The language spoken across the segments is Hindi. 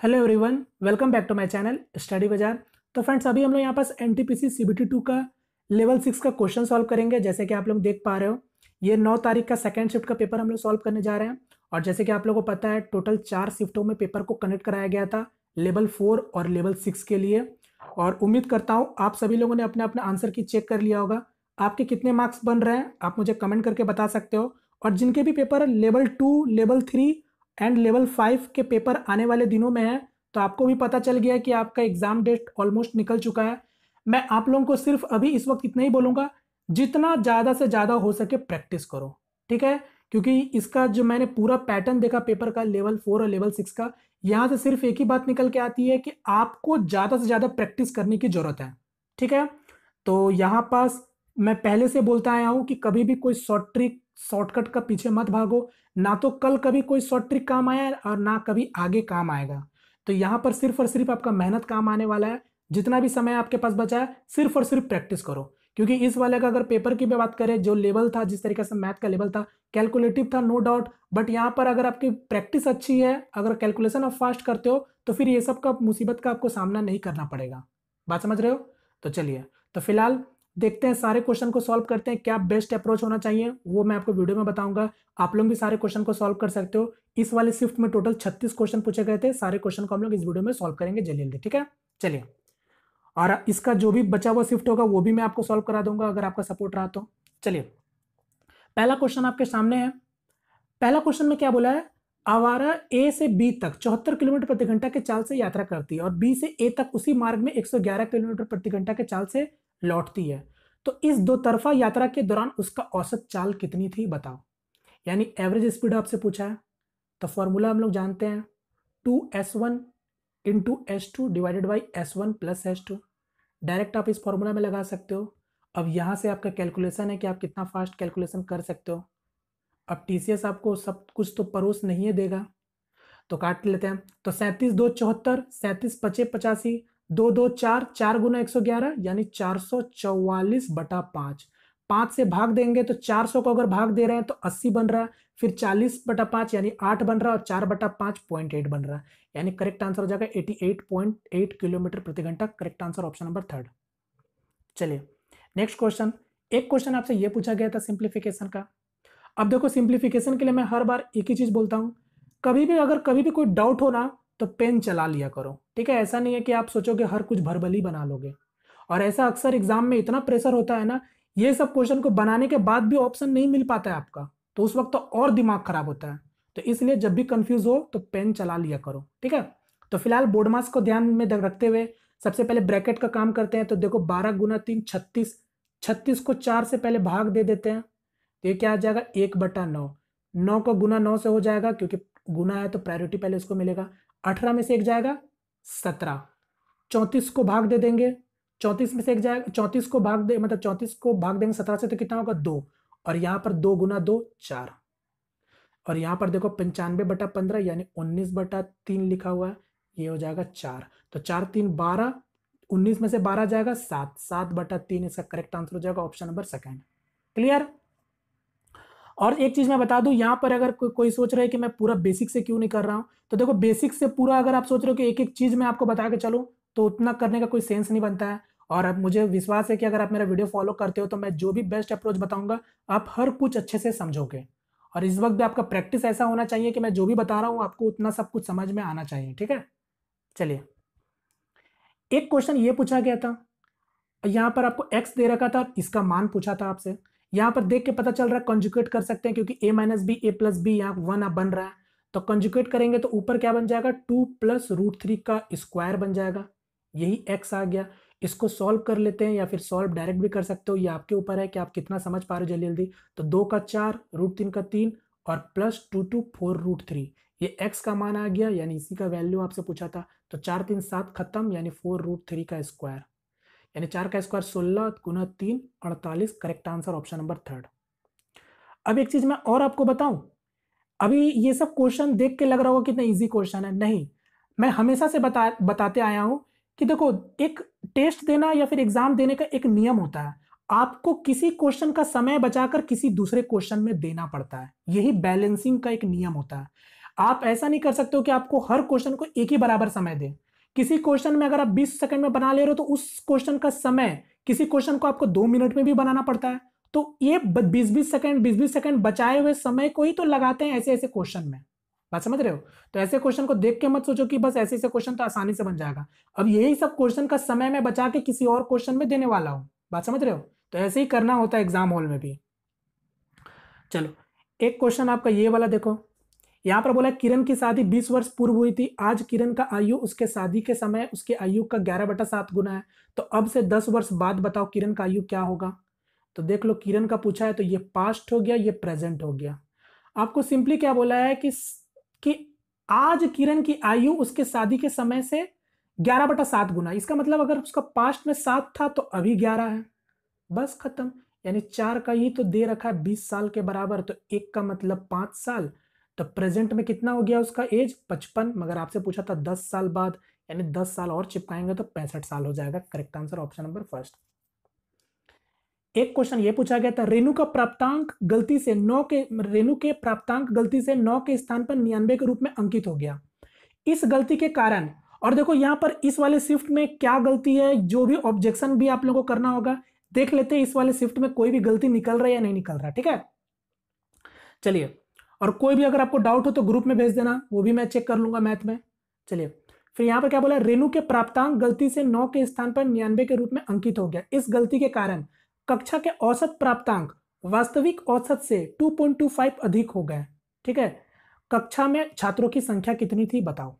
Hello everyone welcome back to my channel Study Bazaar तो फ्रेंड्स अभी हम लोग यहाँ पास N T P C C B T two का लेवल सिक्स का क्वेश्चन सॉल्व करेंगे, जैसे कि आप लोग देख पा रहे हो। ये नौ तारीख का सेकंड शिफ्ट का पेपर हम लोग सॉल्व करने जा रहे हैं। और जैसे कि आप लोगों को पता है टोटल चार शिफ्टों में पेपर को कनेक्ट कराया गया था लेवल फोर और लेवल सिक्स के लिए। और उम्मीद करता हूँ, आप सभी लोगों ने अपने अपने आंसर की चेक कर लिया होगा। आपके कितने मार्क्स बन रहे हैं, आप मुझे कमेंट करके बता सकते हो। और जिनके भी paper level two level three and level five के पेपर आने वाले दिनों में है तो आपको भी पता चल गया कि आपका एग्ज़ाम डेट ऑलमोस्ट निकल चुका है। मैं आप लोगों को सिर्फ़ अभी इस वक्त इतना ही बोलूँगा, जितना ज़्यादा से ज़्यादा हो सके प्रैक्टिस करो, ठीक है? क्योंकि इसका जो मैंने पूरा पैटर्न देखा पेपर का, लेवल फोर और लेवल सिक्स का, यहाँ से सिर्फ़ एक ही बात निकल के आती है कि आपको ज़्यादा से ज़्यादा प्रैक्टिस करने की ज़रूरत है, ठीक है? तो यहाँ पास मैं पहले से बोलता आया हूँ कि कभी भी कोई शॉर्ट ट्रिक, शॉर्टकट का पीछे मत भागो ना तो कल कभी कोई शॉर्ट ट्रिक काम आया और ना कभी आगे काम आएगा। तो यहाँ पर सिर्फ़ और सिर्फ़ आपका मेहनत काम आने वाला है। जितना भी समय आपके पास बचा है, सिर्फ़ और सिर्फ़ प्रैक्टिस करो। क्योंकि इस वाले का अगर पेपर की भी बात करें, जो लेवल था, जिस तरीके से मैथ का लेवल था कैलकुलेटिव था नो डाउट बट यहाँ पर अगर आपकी प्रैक्टिस अच्छी है, अगर कैलकुलेशन आप फास्ट करते हो तो फिर ये सब का मुसीबत का आपको सामना नहीं करना पड़ेगा। बात समझ रहे हो? तो चलिए तो फ़िलहाल देखते हैं सारे क्वेश्चन को सॉल्व करते हैं, क्या बेस्ट अप्रोच होना चाहिए, वो मैं आपको वीडियो में बताऊँगा। आप लोग भी सारे क्वेश्चन को सॉल्व कर सकते हो। इस वाले शिफ्ट में टोटल 36 क्वेश्चन पूछे गए थे, सारे क्वेश्चन को हम लोग इस वीडियो में सॉल्व करेंगे जल्दी जल्दी ठीक है? चलिए। और इसका जो भी बचा हुआ शिफ्ट होगा, वो भी मैं आपको सॉल्व करा दूँगा, अगर आपका सपोर्ट रहा तो। चलिए। पहला क्वेश्चन आपके सामने है। पहला क्वेश्चन में क्या बोला है? आवारा ए से बी तक चौहत्तर किलोमीटर प्रति घंटा के चाल से यात्रा करती है और बी से ए तक उसी मार्ग में 111 किलोमीटर प्रति घंटा के चाल से लौटती है। तो इस दो तरफा यात्रा के दौरान उसका औसत चाल कितनी थी बताओ? यानी एवरेज स्पीड आपसे पूछा है तो फॉर्मूला हम लोग जानते हैं two S one into S two divided by S one plus S two direct आप इस फॉर्मूला में लगा सकते हो। अब यहाँ से आपका कैलकुलेशन है कि आप कितना फास्ट कैलकुलेशन कर सकते हो। अब टीसीएस आपको सब कुछ तो परोस नहीं है देगा। तो काट लेते हैं। तो सैंतीस दो चौहत्तर, सैंतीस पचे पचासी दो दो चार चार गुना एक सौ ग्यारह, यानी चार सौ चौवालीस बटा पाँच। पाँच से भाग देंगे तो चार सौ को अगर भाग दे रहे हैं तो अस्सी बन रहा है, फिर चालीस बटा पाँच, यानी आठ बन रहा है, और चार बटा पाँच पॉइंट एट बन रहा है। यानी करेक्ट आंसर हो जाएगा eighty eight point eight kilometre प्रति घंटा, correct answer option number third. चलिए, नेक्स्ट क्वेश्चन। एक क्वेश्चन आपसे ये पूछा गया था सिंप्लीफिकेशन का। अब देखो, सिंप्लीफिकेशन के लिए मैं हर बार एक ही चीज़ बोलता हूँ। कभी भी, अगर कभी भी कोई डाउट हो ना तो पेन चला लिया करो। ठीक है? ऐसा नहीं है कि आप सोचोगे हर कुछ भरबली बना लोगे। और ऐसा अक्सर एग्ज़ाम में इतना प्रेशर होता है ना, ये सब क्वेश्चन को बनाने के बाद भी ऑप्शन नहीं मिल पाता है आपका। तो उस वक्त तो और दिमाग खराब होता है। तो इसलिए जब भी कंफ्यूज हो तो पेन चला लिया करो। ठीक है? तो फ़िलहाल बोर्ड मास को ध्यान में रखते हुए सबसे पहले ब्रैकेट का काम करते हैं। तो देखो, बारह गुना तीन, छत्तीस। छत्तीस को चार से पहले भाग दे देते हैं। तो ये क्या आ जाएगा? एक बटा नौ। नौ का गुना नौ से हो जाएगा, क्योंकि गुना है तो प्रायोरिटी पहले इसको मिलेगा। अठारह में से एक जाएगा, सत्रह। चौंतीस को भाग दे देंगे, चौंतीस में से एक जाएगा चौंतीस को भाग दे मतलब चौंतीस को भाग देंगे सत्रह से तो कितना होगा, दो। और यहाँ पर दो गुना दो, चार। और यहाँ पर देखो पंचानवे बटा पंद्रह, यानी उन्नीस बटा तीन लिखा हुआ है, ये हो जाएगा चार। तो चार, तीन, बारह, उन्नीस में से बारह जाएगा, सात। सात बटा तीन, इसका करेक्ट आंसर हो जाएगा ऑप्शन नंबर सेकेंड क्लियर और एक चीज़ मैं बता दूँ यहाँ पर अगर को, कोई सोच रहा है कि मैं पूरा बेसिक से क्यों नहीं कर रहा हूँ तो देखो बेसिक से पूरा अगर आप सोच रहे हो कि एक एक चीज़ मैं आपको बता के चलूँ तो उतना करने का कोई सेंस नहीं बनता है। और अब मुझे विश्वास है कि अगर आप मेरा वीडियो फॉलो करते हो तो मैं जो भी बेस्ट अप्रोच बताऊँगा आप हर कुछ अच्छे से समझोगे। और इस वक्त भी आपका प्रैक्टिस ऐसा होना चाहिए कि मैं जो भी बता रहा हूँ आपको उतना सब कुछ समझ में आना चाहिए ठीक है? चलिए। एक क्वेश्चन ये पूछा गया था यहाँ पर आपको एक्स दे रखा था इसका मान पूछा था आपसे। यहाँ पर देख के पता चल रहा है कंजुकेट कर सकते हैं, क्योंकि A minus B A plus B यहाँ वन बन रहा है। तो कंजुकेट करेंगे तो ऊपर क्या बन जाएगा? टू प्लस रूट थ्री का स्क्वायर बन जाएगा। यही एक्स आ गया। इसको सॉल्व कर लेते हैं या फिर सॉल्व डायरेक्ट भी कर सकते हो। ये आपके ऊपर है कि आप कितना समझ पा रहे हो जल्दी जल्दी तो दो का चार रूट तीन का तीन और plus two two four root three ये एक्स का मान आ गया, यानी इसी का वैल्यू आपसे पूछा था। तो चार, तीन, सात खत्म, यानी फोर रूट थ्री का स्क्वायर यानी चार का स्क्वायर सोलह गुना तीन अड़तालीस, correct answer option number third. अब एक चीज़ मैं और आपको बताऊँ, अभी ये सब क्वेश्चन देख के लग रहा होगा कितना इजी क्वेश्चन है। नहीं, मैं हमेशा से बता, बताते आया हूँ कि देखो, एक टेस्ट देना या फिर एग्ज़ाम देने का एक नियम होता है। आपको किसी क्वेश्चन का समय बचाकर किसी दूसरे क्वेश्चन में देना पड़ता है। यही बैलेंसिंग का एक नियम होता है। आप ऐसा नहीं कर सकते हो कि आपको हर क्वेश्चन को एक ही बराबर समय दे। किसी क्वेश्चन में अगर आप 20 सेकंड में बना ले रहे हो तो उस क्वेश्चन का समय किसी क्वेश्चन को आपको दो मिनट में भी बनाना पड़ता है। तो ये बीस बीस सेकंड बीस बीस सेकंड बचाए हुए समय को ही तो लगाते हैं ऐसे ऐसे क्वेश्चन में। बात समझ रहे हो? तो ऐसे क्वेश्चन को देख के मत सोचो कि बस ऐसे ऐसे क्वेश्चन तो आसानी से बन जाएगा। अब यही सब क्वेश्चन का समय मैं बचा के किसी और क्वेश्चन में देने वाला हूँ। बात समझ रहे हो? तो ऐसे ही करना होता है एग्ज़ाम हॉल में भी। चलो, एक क्वेश्चन आपका ये वाला देखो। यहाँ पर बोला किरण की शादी 20 वर्ष पूर्व हुई थी। आज किरण का आयु, उसके शादी के समय उसके आयु का ग्यारह बटा सात गुना है। तो अब से 10 वर्ष बाद बताओ किरण का आयु क्या होगा? तो देख लो, किरण का पूछा है तो ये पास्ट हो गया, ये प्रेजेंट हो गया। आपको सिंपली क्या बोला है कि कि आज किरण की आयु उसके शादी के समय से ग्यारह बटा सात गुना इसका मतलब अगर उसका पास्ट में सात था तो अभी ग्यारह है। बस खत्म। यानी चार का ही तो दे रखा है बीस साल के बराबर तो एक का मतलब पाँच साल। तो प्रेजेंट में कितना हो गया उसका एज? पचपन। मगर आपसे पूछा था दस साल बाद, यानी दस साल और चिपकाएँगे तो पैंसठ साल हो जाएगा। Correct answer option number first एक क्वेश्चन ये पूछा गया था, रेणु का प्राप्तांक गलती से नौ के, रेणु के प्राप्तांक गलती से नौ के स्थान पर निन्यानवे के रूप में अंकित हो गया। इस गलती के कारण, और देखो यहाँ पर इस वाले शिफ्ट में क्या गलती है, जो भी ऑब्जेक्शन भी आप लोगों को करना होगा, देख लेते हैं इस वाले शिफ्ट में कोई भी गलती निकल रहा है या नहीं निकल रहा, ठीक है? चलिए और कोई भी अगर आपको डाउट हो तो ग्रुप में भेज देना, वो भी मैं चेक कर लूँगा मैथ में। चलिए, फिर यहाँ पर क्या बोला रेणु के प्राप्तांक गलती से नौ के स्थान पर निन्यानवे के रूप में अंकित हो गया। इस गलती के कारण कक्षा के औसत प्राप्तांक वास्तविक औसत से 2.25 अधिक हो गए। ठीक है? कक्षा में छात्रों की संख्या कितनी थी बताओ।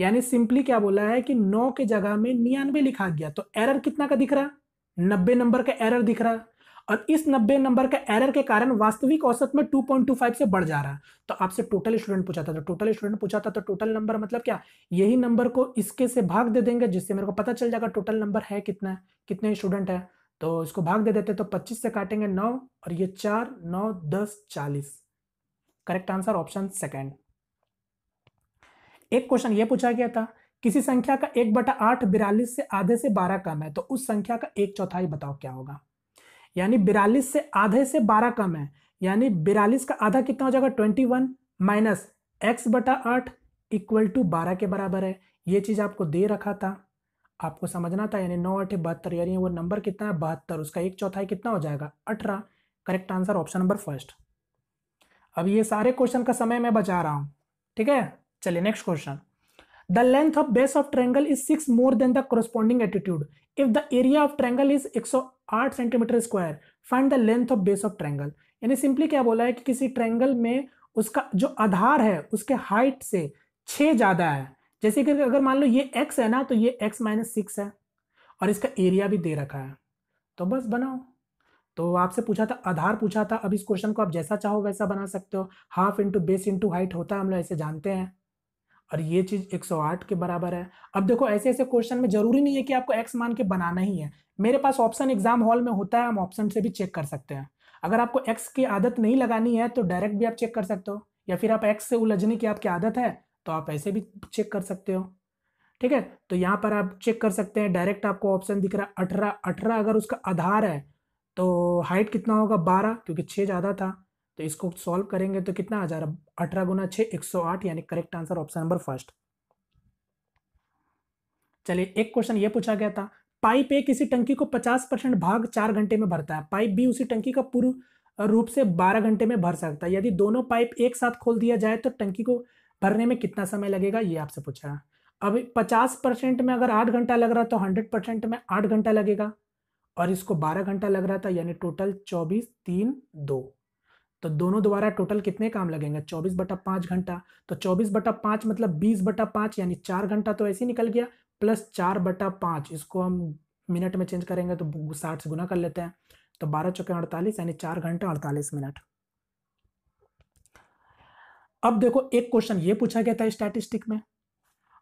यानी सिंपली क्या बोला है कि नौ के जगह में निन्यानवे लिखा गया तो एरर कितना का दिख रहा? नब्बे नंबर का एरर दिख रहा। और इस नब्बे नंबर का एरर के कारण वास्तविक औसत में 2.25 से बढ़ जा रहा है। तो आपसे टोटल स्टूडेंट पूछा था तो टोटल स्टूडेंट पूछा था तो टोटल नंबर मतलब क्या? यही नंबर को इसके से भाग दे देंगे, जिससे मेरे को पता चल जाएगा टोटल नंबर है कितना कितने स्टूडेंट है। तो इसको भाग दे देते तो 25 से काटेंगे नौ, और ये चार, नौ, दस, चालीस। करेक्ट आंसर ऑप्शन सेकेंड एक क्वेश्चन ये पूछा गया था, किसी संख्या का एक बटा आठ, बिरालीस से आधे से बारह कम है तो उस संख्या का एक चौथाई बताओ क्या होगा? यानी बिरालीस से आधे से बारह कम है। यानी बिरालीस का आधा कितना हो जाएगा? ट्वेंटी वन माइनस एक्स बटा आठ इक्वल टू बारह के बराबर है। ये चीज़ आपको दे रखा था। आपको समझना था, यानी नौ अठे बहत्तर, यानी वो नंबर कितना है? बहत्तर। उसका एक चौथाई कितना हो जाएगा? अठारह। Correct answer option number first. अब ये सारे क्वेश्चन का समय मैं बचा रहा हूँ। ठीक है? चलिए next question. The length of base of triangle is six more than the corresponding attitude. If the area of triangle is 108 centimetre square find the length of base of triangle यानी सिंपली क्या बोला है कि किसी ट्रैंगल में उसका जो आधार है, उसके हाइट से छः ज़्यादा है। जैसे कि अगर मान लो ये x है ना तो ये x माइनस सिक्स है और इसका एरिया भी दे रखा है। तो बस बनाओ। तो आपसे पूछा था, आधार पूछा था, अब इस क्वेश्चन को आप जैसा चाहो वैसा बना सकते हो। Half into base into height होता है, हम लोग ऐसे जानते हैं। और ये चीज़ 108 के बराबर है। अब देखो ऐसे ऐसे क्वेश्चन में ज़रूरी नहीं है कि आपको एक्स मान के बनाना ही है। मेरे पास ऑप्शन एग्ज़ाम हॉल में होता है, हम ऑप्शन से भी चेक कर सकते हैं। अगर आपको एक्स की आदत नहीं लगानी है तो डायरेक्ट भी आप चेक कर सकते हो। या फिर आप एक्स से उलझने की आपकी आदत है तो आप ऐसे भी चेक कर सकते हो। ठीक है? तो यहाँ पर आप चेक कर सकते हैं डायरेक्ट आपको ऑप्शन दिख रहा है अठारह। अठारह अगर उसका आधार है तो हाइट कितना होगा? बारह, क्योंकि छः ज़्यादा था। तो इसको सॉल्व करेंगे तो कितना आ जा रहा है? अठारह गुना छः एक सौ आठ, यानी correct answer option number first चलिए, एक क्वेश्चन ये पूछा गया था पाइप ए किसी टंकी को 50 परसेंट भाग चार घंटे में भरता है। पाइप बी उसी टंकी का पूर्ण रूप से 12 घंटे में भर सकता है। यदि दोनों पाइप एक साथ खोल दिया जाए तो टंकी को भरने में कितना समय लगेगा, ये आपसे पूछा है। अब 50 परसेंट में अगर आठ घंटा लग रहा तो 100 परसेंट में आठ घंटा लगेगा और इसको 12 घंटा लग रहा था, यानी टोटल 24 तीन दो। तो दोनों द्वारा टोटल कितने काम लगेंगे? चौबीस बटा पाँच घंटा। तो चौबीस बटा पाँच मतलब बीस बटा पाँच, यानी चार घंटा तो ऐसे निकल गया। प्लस चार बटा पाँच, इसको हम मिनट में चेंज करेंगे तो साठ से गुना कर लेते हैं। तो बारह चौके अड़तालीस, यानी चार घंटा अड़तालीस मिनट। अब देखो, एक क्वेश्चन ये पूछा गया था स्टैटिस्टिक में।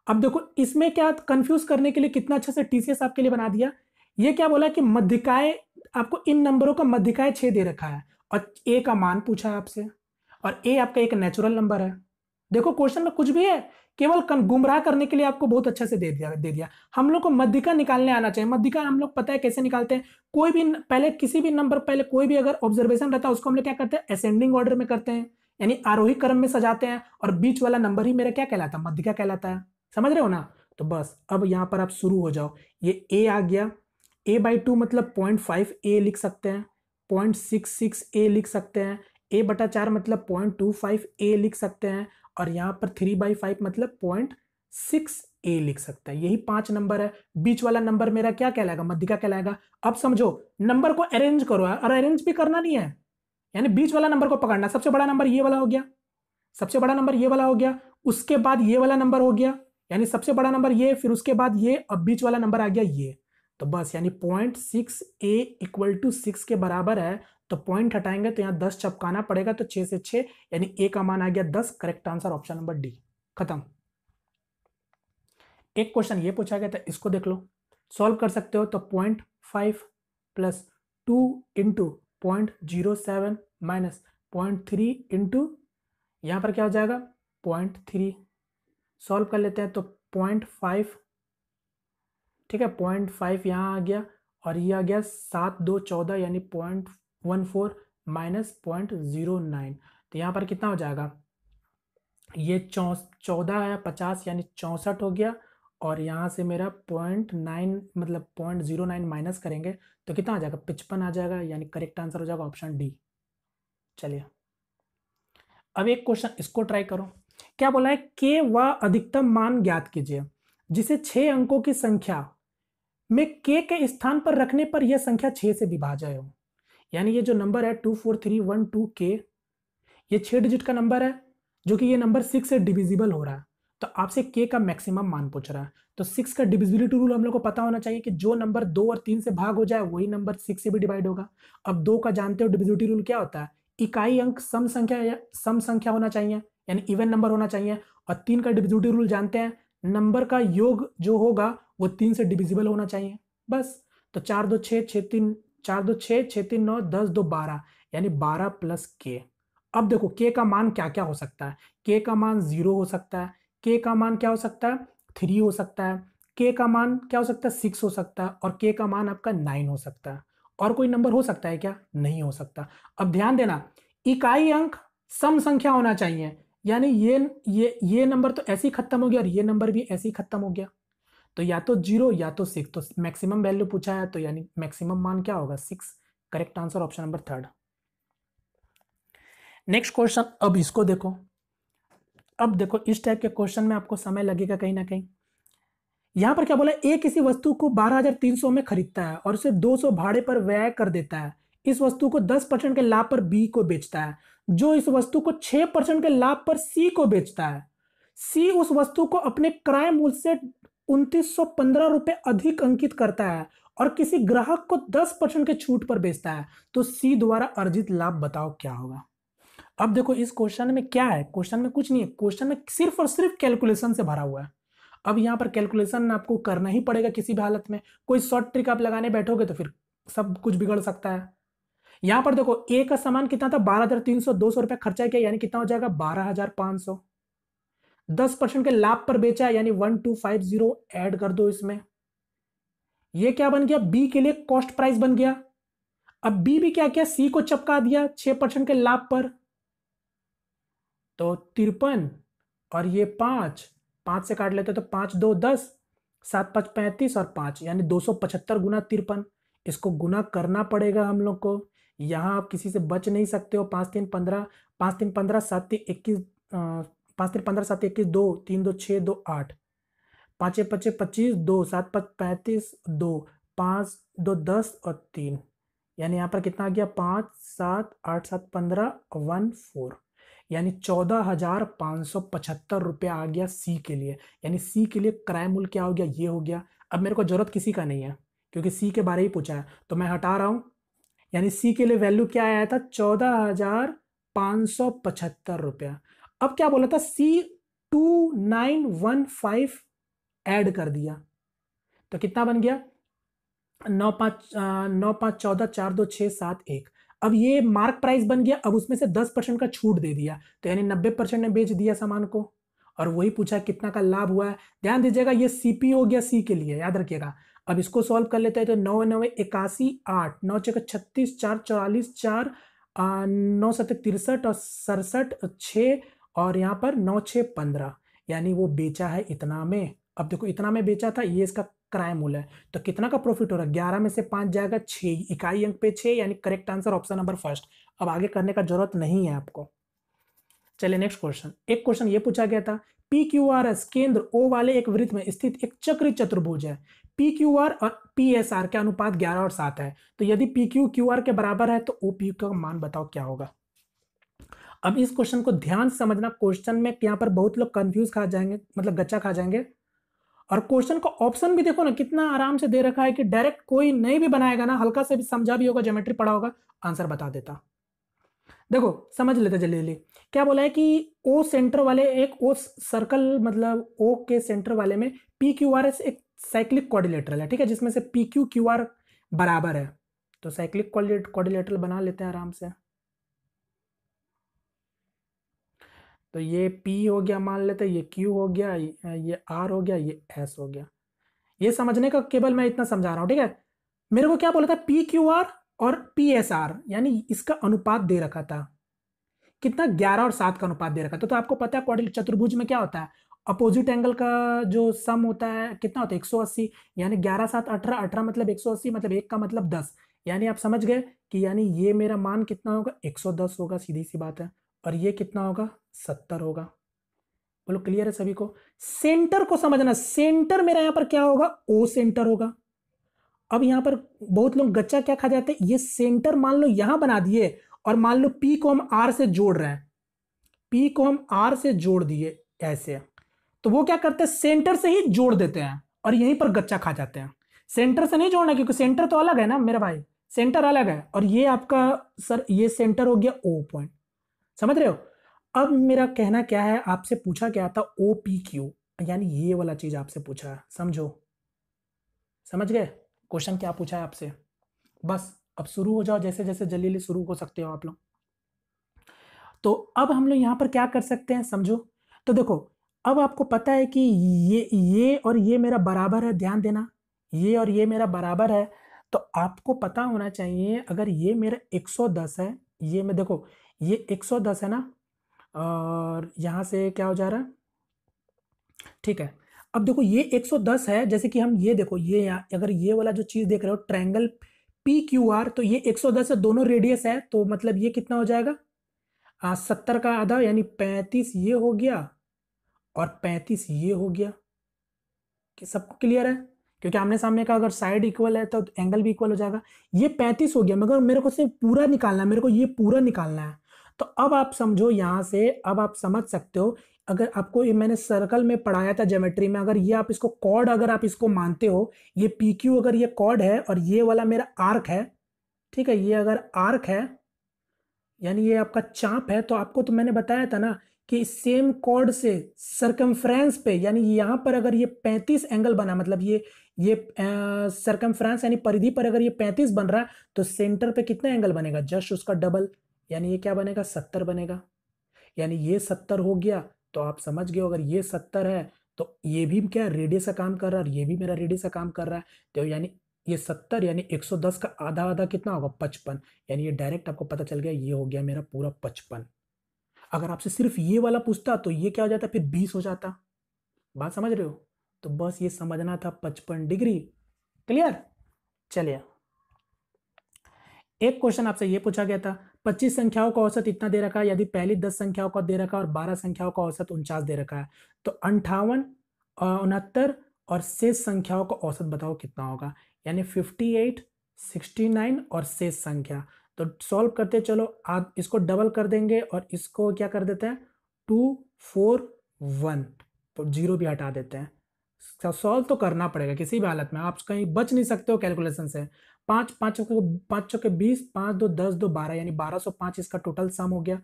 अब देखो, इसमें क्या कंफ्यूज करने के लिए कितना अच्छा से टीसीएस आपके लिए बना दिया? ये क्या बोला कि मध्यकाय आपको इन नंबरों का मध्यकाय छह दे रखा है। और ए का मान पूछा है आपसे। और ए आपका एक नेचुरल नंबर है। देखो क्वेश्चन में कुछ भी है केवल गुमराह करने के लिए आपको बहुत अच्छे से दे दिया दे दिया। हम लोग को मध्यिका निकालने आना चाहिए। मध्यिका हम लोग पता है कैसे निकालते हैं? कोई भी पहले किसी भी नंबर, पहले कोई भी अगर ऑब्जर्वेशन रहता है, उसको हम लोग क्या करते हैं? असेंडिंग ऑर्डर में करते हैं, यानी आरोही क्रम में सजाते हैं, और बीच वाला नंबर ही मेरा क्या कहलाता है? मध्यिका कहलाता है। समझ रहे हो ना? तो बस, अब यहाँ पर आप शुरू हो जाओ। ये ए आ गया। ए बाई टू मतलब पॉइंट फाइव ए लिख सकते हैं। पॉइंट सिक्स सिक्स ए लिख सकते हैं। ए बटा चार मतलब पॉइंट टू फाइव ए लिख सकते हैं। और यहाँ पर थ्री बाई फाइव मतलब पॉइंट सिक्स ए लिख सकते हैं। यही पाँच नंबर है। बीच वाला नंबर मेरा क्या कहलाएगा? मध्य का कहलाएगा। अब समझो नंबर को अरेंज करो और अरेंज भी करना नहीं है। यानी बीच वाला नंबर को पकड़ना। सबसे बड़ा नंबर ये वाला हो गया। सबसे बड़ा नंबर ये वाला हो गया। उसके बाद ये वाला नंबर हो गया। यानी सबसे बड़ा नंबर ये, फिर उसके बाद ये, अब बीच वाला नंबर आ गया ये। तो बस, यानी point six A equal to six के बराबर है। तो पॉइंट हटाएँगे तो यहाँ दस चपकाना पड़ेगा तो छह से छह, यानी ए का मान आ गया दस correct answer option number D खत्म। एक क्वेश्चन ये पूछा गया था, इसको देख लो। सॉल्व कर सकते हो तो point five plus two into point zero seven minus point three into यहाँ पर क्या हो जाएगा? पॉइंट थ्री सॉल्व कर लेते हैं तो पॉइंट फाइव ठीक है? पॉइंट फाइव यहाँ आ गया और ये आ गया सात दो चौदह, यानी point one four minus point zero nine. तो यहाँ पर कितना हो जाएगा? ये चौ, चौदह है, पचास यानी चौंसठ हो गया और यहाँ से मेरा पॉइंट नाइन मतलब पॉइंट ज़ीरो नाइन माइनस करेंगे तो कितना आ जाएगा? पचपन आ जाएगा यानी करेक्ट आंसर हो जाएगा ऑप्शन डी। चलिए। अब एक क्वेश्चन, इसको ट्राई करो। क्या बोला है? के व अधिकतम मान ज्ञात कीजिए, जिसे छह अंकों की संख्या में के के स्थान पर रखने पर यह संख्या छह से विभाज्य हो। यानी ये जो नंबर है two four three one two के ये छह डिजिट का नंबर है, जो कि ये नंबर सिक्स से डिविजिबल हो रहा है। तो आपसे के का मैक्सिमम मान पूछ रहा है। तो सिक्स का डिविजिबिलिटी रूल हम लोग को पता होना चाहिए कि जो नंबर दो और तीन से भाग हो जाए, वही नंबर सिक्स से भी डिवाइड होगा। अब दो का जानते हो डिविजिबिलिटी रूल क्या होता है? इकाई अंक सम संख्या या सम संख्या होना चाहिए, यानी इवन नंबर होना चाहिए। और तीन का डिविजिबिलिटी रूल जानते हैं नंबर का योग जो होगा, वो तीन से डिविजिबल होना चाहिए। बस। तो चार दो छः छः तीन चार दो छः छः तीन नौ, दस दो बारह, यानी बारह प्लस के अब देखो के का मान क्या क्या हो सकता है? के का मान ज़ीरो हो सकता है के का मान क्या हो सकता है? थ्री हो सकता है के का मान क्या हो सकता है? सिक्स हो सकता है, और के का मान आपका नाइन हो सकता है। और कोई नंबर हो सकता है क्या? नहीं हो सकता। अब ध्यान देना, इकाई अंक सम संख्या होना चाहिए। यानी ये ये ये नंबर तो ऐसे ही खत्म हो गया और ये नंबर भी ऐसे ही खत्म हो गया। तो या तो ज़ीरो या तो सिक्स तो मैक्सिमम वैल्यू पूछा है तो यानी मैक्सिमम मान क्या होगा? Six correct answer option number third next question अब इसको देखो। अब देखो, इस टाइप के क्वेश्चन में आपको समय लगेगा कहीं ना कहीं। यहाँ पर क्या बोला ए किसी वस्तु को बारह हज़ार तीन सौ में खरीदता है और उसे दो सौ भाड़े पर व्यय कर देता है। इस वस्तु को दस परसेंट के लाभ पर बी को बेचता है। जो इस वस्तु को छह परसेंट के लाभ पर सी को बेचता है। सी उस वस्तु को अपने क्रय मूल्य से उन्तीस रुपए अधिक अंकित करता है और किसी ग्राहक को दस परसेंट के छूट पर बेचता है। तो सी द्वारा अर्जित लाभ बताओ क्या होगा? अब देखो, इस क्वेश्चन में क्या है? क्वेश्चन में कुछ नहीं है। क्वेश्चन में सिर्फ़ और सिर्फ़ कैलकुलेशन से भरा हुआ है। अब यहाँ पर कैलकुलेशन आपको करना ही पड़ेगा किसी भी हालत में। कोई शॉर्ट ट्रिक आप लगाने बैठोगे तो फिर सब कुछ बिगड़ सकता है। यहाँ पर देखो, ए का सामान कितना था? बारह हज़ार तीन सौ दो सौ रुपया खर्चा किया, यानी कितना हो जाएगा? बारह हज़ार पाँच सौ। दस परसेंट के लाभ पर बेचा यानी one two five zero add कर दो इसमें। ये क्या बन गया? बी के लिए कॉस्ट प्राइस बन गया। अब बी भी क्या किया? सी को चपका दिया छह परसेंट के लाभ पर। तो तिरपन और ये पाँच पाँच से काट लेते तो पाँच, दो, दस, सात, पाँच, पैंतीस और पाँच, यानी दो सौ पचहत्तर गुना तिरपन। इसको गुना करना पड़ेगा हम लोग को। यहाँ आप किसी से बच नहीं सकते हो। पाँच तीन पंद्रह, पाँच तीन पंद्रह, सात तीन, इक्कीस पाँच तीन पंद्रह, सात इक्कीस, दो, तीन दो, छः, दो, आठ। पाँच पच्चे पच्चीस पच्चीस, दो, सात पाँच, पैंतीस, दो, पाँच, दो, दस और तीन। यानी यहाँ पर कितना आ गया? पाँच, सात, आठ, सात, पंद्रह, वन, फोर। यानी चौदह हज़ार पाँच सौ पचहत्तर रुपये आ गया सी के लिए। यानी सी के लिए क्राइम मूल्य क्या हो गया? ये हो गया। अब मेरे को ज़रूरत किसी का नहीं है, क्योंकि सी के बारे ही पूछा है तो मैं हटा रहा हूँ। यानी सी के लिए वैल्यू क्या आया था? चौदह हज़ार पाँच सौ पचहत्तर रुपया। अब क्या बोला था? C two nine one five add कर दिया। तो कितना बन गया? नौ पाँच नौ पाँच चौदह, चार दो छः सात एक। अब ये मार्क प्राइस बन गया, अब उसमें से दस परसेंट का छूट दे दिया। तो यानी नब्बे परसेंट ने बेच दिया सामान को। और वही पूछा कितना का लाभ हुआ है? ध्यान दीजिएगा, ये सीपी हो गया सी के लिए, याद रखिएगा। अब इसको सॉल्व कर लेते हैं तो नौ नवे इक्यासी आठ, नौ चौके छत्तीस, चार चौवालीस, चार नौ सत्तर तिरसठ और सड़सठ छः और यहाँ पर नौ छः पंद्रह, यानी वो बेचा है इतना में। अब देखो, इतना में बेचा था, ये इसका क्राइम मूल है। तो कितना का प्रॉफिट हो रहा है? ग्यारह में से पाँच जाएगा, छः। इकाई अंक पे छः, यानी correct answer option number first अब आगे करने का ज़रूरत नहीं है आपको। चलिए नेक्स्ट क्वेश्चन एक क्वेश्चन ये पूछा गया था पी क्यू आर एस केंद्र ओ वाले एक वृत्त में स्थित एक चक्री चतुर्भुज है। पी क्यू आर और पी एस आर के अनुपात ग्यारह और सात है। तो यदि पी क्यू क्यू आर के बराबर है तो ओ पी का मान बताओ क्या होगा? अब इस क्वेश्चन को ध्यान से समझना क्वेश्चन में यहाँ पर बहुत लोग कंफ्यूज खा जाएँगे मतलब गच्चा खा जाएँगे। और क्वेश्चन का ऑप्शन भी देखो ना, कितना आराम से दे रखा है कि डायरेक्ट कोई नहीं भी बनाएगा ना, हल्का से भी समझा भी होगा ज्योमेट्री पढ़ा होगा आंसर बता देता। देखो, समझ लेते जल्दी जल्दी। क्या बोला है कि ओ सेंटर वाले एक ओ सर्कल मतलब ओ के सेंटर वाले में पी क्यू आर एस एक साइक्लिक कोऑर्डिनेटर है, ठीक है, जिसमें से पी क्यू क्यू आर बराबर है। तो साइक्लिक कोऑर्डिनेटर बना लेते हैं आराम से। तो ये P हो गया मान लेते ये Q हो गया, ये R हो गया, ये S हो गया। ये समझने का केवल मैं इतना समझा रहा हूँ, ठीक है? मेरे को क्या बोला था? पी क्यू आर और पी एस आर यानी इसका अनुपात दे रखा था। कितना? ग्यारह और सात का अनुपात दे रखा था। तो आपको पता है क्वाड्रिल चतुर्भुज में क्या होता है? अपोजिट एंगल का जो सम होता है, कितना होता है? एक सौ अस्सी, यानी ग्यारह, सात, अठारह अठारह मतलब एक सौ अस्सी मतलब एक का मतलब दस। यानी आप समझ गए कि यानी ये मेरा मान कितना होगा? एक सौ दस होगा, सीधी सी बात है। और ये कितना होगा? सत्तर होगा। बोलो क्लियर है सभी को? सेंटर को समझना। सेंटर मेरा यहाँ पर क्या होगा? ओ सेंटर होगा। अब यहाँ पर बहुत लोग गच्चा क्या खा जाते हैं? ये सेंटर मान लो यहाँ बना दिए और मान लो पी को हम आर से जोड़ रहे हैं। पी को हम आर से जोड़ दिए ऐसे। तो वो क्या करते हैं? सेंटर से ही जोड़ देते हैं और यहीं पर गच्चा खा जाते हैं। सेंटर से नहीं जोड़ना, क्योंकि सेंटर तो अलग है ना मेरा भाई। सेंटर अलग है और ये आपका सर ये सेंटर हो गया ओ पॉइंट समझ रहे हो? अब मेरा कहना क्या है? आपसे पूछा क्या था ओ पी क्यू यानी ये वाला चीज़ आपसे पूछा है, समझो? समझ गए? क्वेश्चन क्या पूछा है आपसे? बस, अब शुरू हो जाओ, जैसे जैसे जल्दी शुरू हो सकते हो आप लोग। तो अब हम लोग यहाँ पर क्या कर सकते हैं, समझो? तो देखो, अब आपको पता है कि ये ये और ये मेरा बराबर है, ध्यान देना। ये और ये मेरा बराबर है तो आपको पता होना चाहिए, अगर ये मेरा 110 है, ये मैं देखो ये 110 है ना? और यहाँ से क्या हो जा रहा है? ठीक है। अब देखो ये 110 है जैसे कि हम ये देखो ये यहाँ अगर ये वाला जो चीज़ देख रहे हो ट्रायंगल पी क्यू आर तो ये 110 है दोनों रेडियस है तो मतलब ये कितना हो जाएगा? आ, सत्तर का आधा यानी पैंतीस ये हो गया और पैंतीस ये हो गया। कि सबको क्लियर है? क्योंकि आमने सामने का अगर साइड इक्वल है तो एंगल भी इक्वल हो जाएगा। ये पैंतीस हो गया मगर मेरे को सिर्फ़ पूरा निकालना है मेरे को ये पूरा निकालना है। तो अब आप समझो यहाँ से, अब आप समझ सकते हो, अगर आपको ये मैंने सर्कल में पढ़ाया था ज्योमेट्री में, अगर ये आप इसको कॉर्ड अगर आप इसको मानते हो, ये पी क्यू अगर ये कॉर्ड है और ये वाला मेरा आर्क है, ठीक है, ये अगर आर्क है, यानी ये आपका चाप है तो आपको तो मैंने बताया था ना कि सेम कॉर्ड से सरकमफ्रेंस पे, यानी यहाँ पर अगर ये 35 एंगल बना मतलब ये ये सरकमफ्रेंस यानी परिधि पर अगर ये 35 बन रहा है तो सेंटर पे कितना एंगल बनेगा? जस्ट उसका डबल यानी ये क्या बनेगा? सत्तर बनेगा। यानी ये सत्तर हो गया तो आप समझ गए अगर ये सत्तर है तो ये भी क्या रेडियस का काम कर रहा है और ये भी मेरा रेडियस का काम कर रहा है। तो यानी ये सत्तर यानी एक सौ दस का आधा आधा कितना होगा? पचपन। यानी ये डायरेक्ट आपको पता चल गया ये हो गया मेरा पूरा पचपन। अगर आपसे सिर्फ़ ये वाला पूछता तो ये क्या हो जाता? फिर बीस हो जाता। बात समझ रहे हो? तो बस ये समझना था पचपन डिग्री। क्लियर? चलिए। एक क्वेश्चन आपसे ये पूछा गया था पच्चीस संख्याओं का औसत इतना दे रखा है, यदि पहली दस संख्याओं का दे रखा है और बारह संख्याओं का औसत उनचास दे रखा है तो अंठावन उनहत्तर और शेष संख्याओं का औसत बताओ कितना होगा, यानी फिफ्टी एट सिक्सटी नाइन और शेष संख्या। तो सॉल्व करते चलो आप इसको डबल कर देंगे और इसको क्या कर देते हैं टू फोर वन ज़ीरो भी हटा देते हैं। सॉल्व तो करना पड़ेगा, किसी भी हालत में, आप कहीं बच नहीं सकते हो कैलकुलेशन से। पाँच पाँच चौके पाँच चौके बीस, पाँच दो दस दो बारह, यानी बारह सौ पाँच इसका टोटल सम हो गया।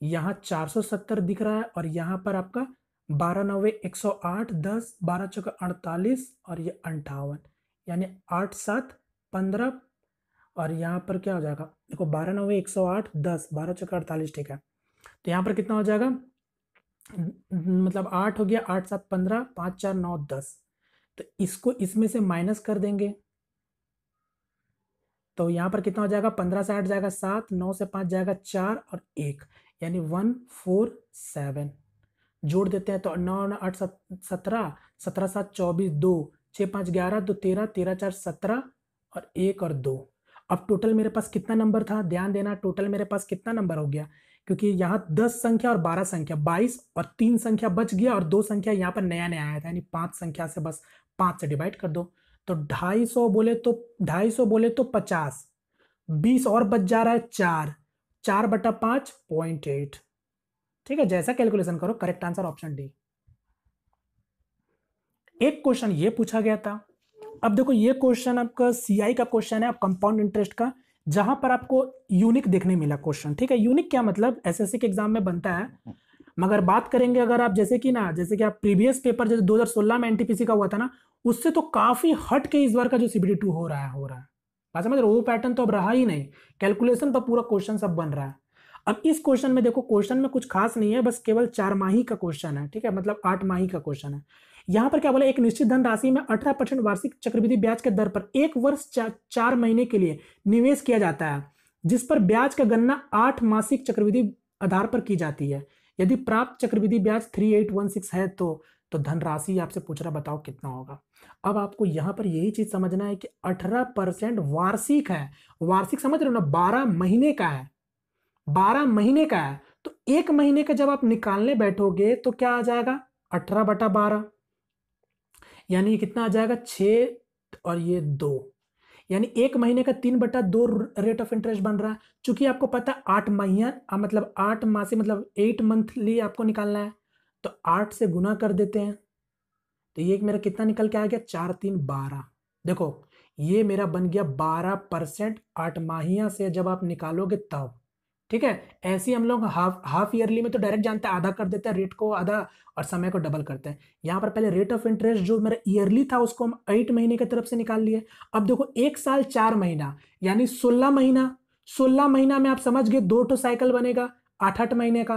यहाँ चार सौ सत्तर दिख रहा है और यहाँ पर आपका बारह नवे एक सौ आठ दस, बारह चौके अड़तालीस और ये अंठावन, यानी आठ सात पंद्रह। और यहाँ पर क्या हो जाएगा? देखो बारह नवे एक सौ आठ दस, बारह चौके अड़तालीस, ठीक है। तो यहाँ पर कितना हो जाएगा? मतलब आठ हो गया, आठ सात पंद्रह, पाँच चार नौ दस। तो इसको इसमें से माइनस कर देंगे। तो यहाँ पर कितना हो जाएगा? पंद्रह से आठ जाएगा सात, नौ से पाँच जाएगा चार और एक, यानी वन, फोर, सेवन। जोड़ देते हैं तो नौ नौ, आठ सत्रह सत्रह, सात, चौबीस, दो, छः, पाँच, ग्यारह, दो, तेरह तेरह, चार, सत्रह और एक और दो। अब टोटल मेरे पास कितना नंबर था? ध्यान देना, टोटल मेरे पास कितना नंबर हो गया? क्योंकि यहाँ दस संख्या और बारह संख्या, बाईस और तीन संख्या बच गया और दो संख्या यहाँ पर नया नया आया था, यानी पाँच संख्या से बस पाँच से डिवाइड कर दो। तो ढाई सौ बोले तो ढाई सौ बोले तो पचास। बीस और बच जा रहा है चार। चार बटा पाँच, पॉइंट एट। ठीक है, जैसा कैलकुलेशन करो, करेक्ट आंसर ऑप्शन डी। एक क्वेश्चन ये पूछा गया था। अब देखो, ये क्वेश्चन आपका सीआई का क्वेश्चन है कंपाउंड इंटरेस्ट का, जहाँ पर आपको यूनिक देखने मिला क्वेश्चन। ठीक है यूनिक क्या मतलब? एसएससी के एग्ज़ाम में बनता है। मगर बात करेंगे अगर आप, जैसे कि ना, जैसे कि आप प्रीवियस पेपर जैसे 2016 में एनटीपीसी का हुआ था ना उससे तो काफ़ी हट के इस बार का जो सीबीडी टू हो रहा है हो रहा है। बात समझ रहे वो पैटर्न तो अब रहा ही नहीं। कैलकुलेशन पर पूरा क्वेश्चन सब बन रहा है। अब इस क्वेश्चन में देखो क्वेश्चन में कुछ खास नहीं है बस केवल चार माही का क्वेश्चन है ठीक है? मतलब आठ माही का क्वेश्चन है। यहाँ पर क्या बोला? एक निश्चित धन राशि में अठारह परसेंट वार्षिक चक्रवृद्धि ब्याज के दर पर एक वर्ष चा, चार महीने के लिए निवेश किया जाता है जिस पर ब्याज का गणना आठ मासिक चक्रवृद्धि आधार पर की जाती है। यदि प्राप्त चक्रवृद्धि ब्याज थ्री एट वन सिक्स है तो तो धनराशि आपसे पूछ रहा बताओ कितना होगा। अब आपको यहाँ पर यही चीज़ समझना है कि अठारह परसेंट वार्षिक है। वार्षिक समझ रहे हो ना? बारह महीने का है। बारह महीने का है। तो एक महीने का जब आप निकालने बैठोगे तो क्या आ जाएगा? अठारह बटा बारह। यानी कितना आ जाएगा? छ और ये दो। यानी एक महीने का तीन बटा दो रेट ऑफ़ इंटरेस्ट बन रहा है। चूँकि आपको पता है आठ महीना मतलब आठ मासी मतलब एट मंथली आपको निकालना है। तो आठ से गुना कर देते हैं। तो ये मेरा कितना निकल के आ गया? चार तीन बारह। देखो, ये मेरा बन गया बारह परसेंट आठ माहिया से जब आप निकालोगे तब, ठीक है? ऐसे हम लोग हाफ़ हाफ़ ईयरली में तो डायरेक्ट जानते हैं, आधा कर देते हैं रेट को आधा और समय को डबल करते हैं। यहाँ पर पहले रेट ऑफ़ इंटरेस्ट जो मेरा ईयरली था, उसको हम एट महीने की तरफ़ से निकाल लिए। अब देखो, एक साल चार महीना, यानी सोलह महीना सोलह महीना में आप समझ गए, दो टो साइकिल बनेगा, आठ आठ महीने का।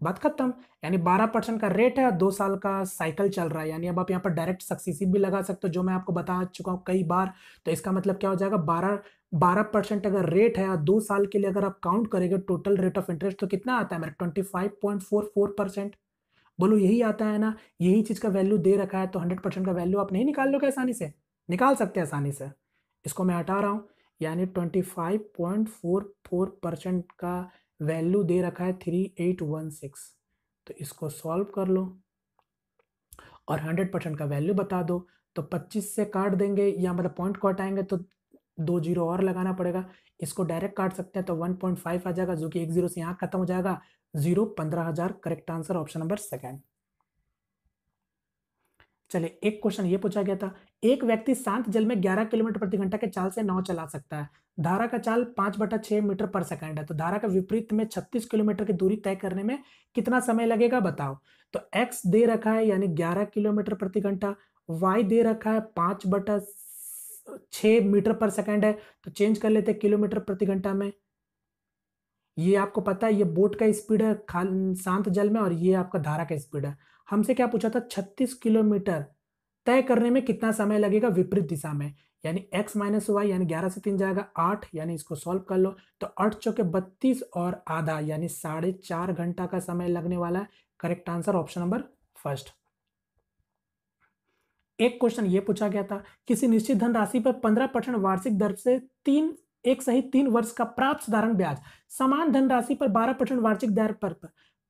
बात खत्म यानी बारह परसेंट का रेट है, दो साल का साइकिल चल रहा है, यानी अब आप यहाँ पर डायरेक्ट सक्सेसिव भी लगा सकते हो, जो मैं आपको बता चुका हूँ कई बार तो इसका मतलब क्या हो जाएगा, बारह बारह परसेंट अगर रेट है, दो साल के लिए अगर आप काउंट करेंगे टोटल रेट ऑफ़ इंटरेस्ट तो कितना आता है मेरा twenty five point four four percent बोलो, यही आता है ना, यही चीज़ का वैल्यू दे रखा है तो हंड्रेड परसेंट का वैल्यू आप नहीं निकाल लोगे आसानी से, निकाल सकते हैं आसानी से। इसको मैं हटा रहा हूँ, यानी twenty five point four four percent का वैल्यू दे रखा है थ्री एट वन सिक्स। तो इसको सॉल्व कर लो और हंड्रेड परसेंट का वैल्यू बता दो। तो पच्चीस से काट देंगे या मतलब पॉइंट को आएँगे तो दो ज़ीरो और लगाना पड़ेगा। इसको डायरेक्ट काट सकते हैं तो वन पॉइंट फाइव आ जाएगा जो कि एक ज़ीरो से यहाँ खत्म हो जाएगा। ज़ीरो पंद्रह हज़ार, correct answer option number second. चलिए, एक क्वेश्चन ये पूछा गया था, एक व्यक्ति शांत जल में 11 किलोमीटर प्रति घंटा के चाल से नाव चला सकता है। धारा का चाल पाँच बटा छह मीटर पर सेकंड है तो धारा का विपरीत में 36 किलोमीटर की दूरी तय करने में कितना समय लगेगा बताओ? तो x दे रखा है यानी 11 किलोमीटर प्रति घंटा, y दे रखा है पाँच बटा छ मीटर पर सेकंड है तो चेंज कर लेते किलोमीटर प्रति घंटा में। ये आपको पता है, ये बोट का स्पीड है शांत जल में और ये आपका धारा का स्पीड है। हमसे क्या पूछा था? छत्तीस किलोमीटर तय करने में कितना समय लगेगा? विपरीत दिशा में। यानी x माइनस वाई यानी ग्यारह से तीन जाएगा आठ, यानी इसको सॉल्व कर लो। तो आठ चौके बत्तीस और आधा, यानी साढ़े चार घंटा का समय लगने वाला है। Correct answer option number first एक क्वेश्चन ये पूछा गया था, किसी निश्चित धन राशि पर पंद्रह परसेंट वार्षिक दर से तीन एक सहित तीन वर्ष का प्राप्त साधारण ब्याज। समान धनराशि पर बारह परसेंट वार्षिक दर पर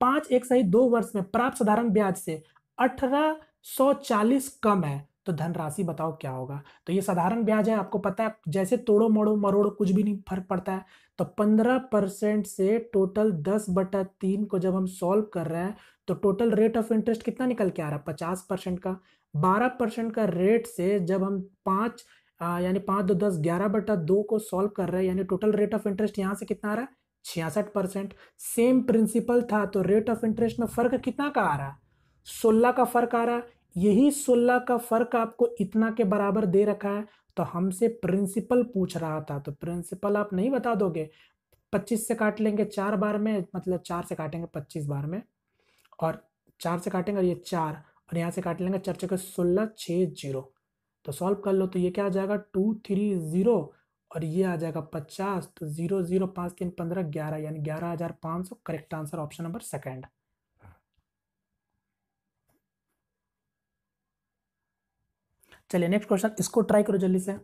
पाँच एक सहित दो वर्ष में प्राप्त साधारण ब्याज से अठारह सौ चालीस कम है। तो धनराशि बताओ क्या होगा? तो ये साधारण ब्याज है, आपको पता है। जैसे तोड़ो, मोड़ो, मरोड़ो, कुछ भी नहीं फ़र्क पड़ता है। तो पंद्रह परसेंट से टोटल दस बटा तीन को जब हम सॉल्व कर रहे हैं तो टोटल रेट ऑफ़ इंटरेस्ट कितना निकल के आ रहा है? पचास परसेंट का। बारह परसेंट का रेट से जब हम पाँच यानी पाँच दो दस ग्यारह बटा दो को सॉल्व कर रहे हैं, यानी टोटल रेट ऑफ़ इंटरेस्ट यहाँ से कितना आ रहा है? छियासठ परसेंट। सेम प्रिंसिपल था तो रेट ऑफ़ इंटरेस्ट में फ़र्क कितना का आ रहा है? सोलह का फ़र्क आ रहा है। यही सोलह का फ़र्क आपको इतना के बराबर दे रखा है तो हमसे प्रिंसिपल पूछ रहा था तो प्रिंसिपल आप नहीं बता दोगे। पच्चीस से काट लेंगे चार बार में मतलब चार से काटेंगे पच्चीस बार में, और चार से काटेंगे और ये चार, और यहाँ से काट लेंगे चार चौके सोलह छः ज़ीरो। तो सॉल्व कर लो तो ये क्या आ जाएगा? टू थ्री ज़ीरो और ये आ जाएगा पचास तो ज़ीरो ज़ीरो पाँच, तीन, पंद्रह, ग्यारह, यानी ग्यारह हज़ार पाँच सौ correct answer option number second चलिए नेक्स्ट क्वेश्चन इसको ट्राई करो जल्दी से।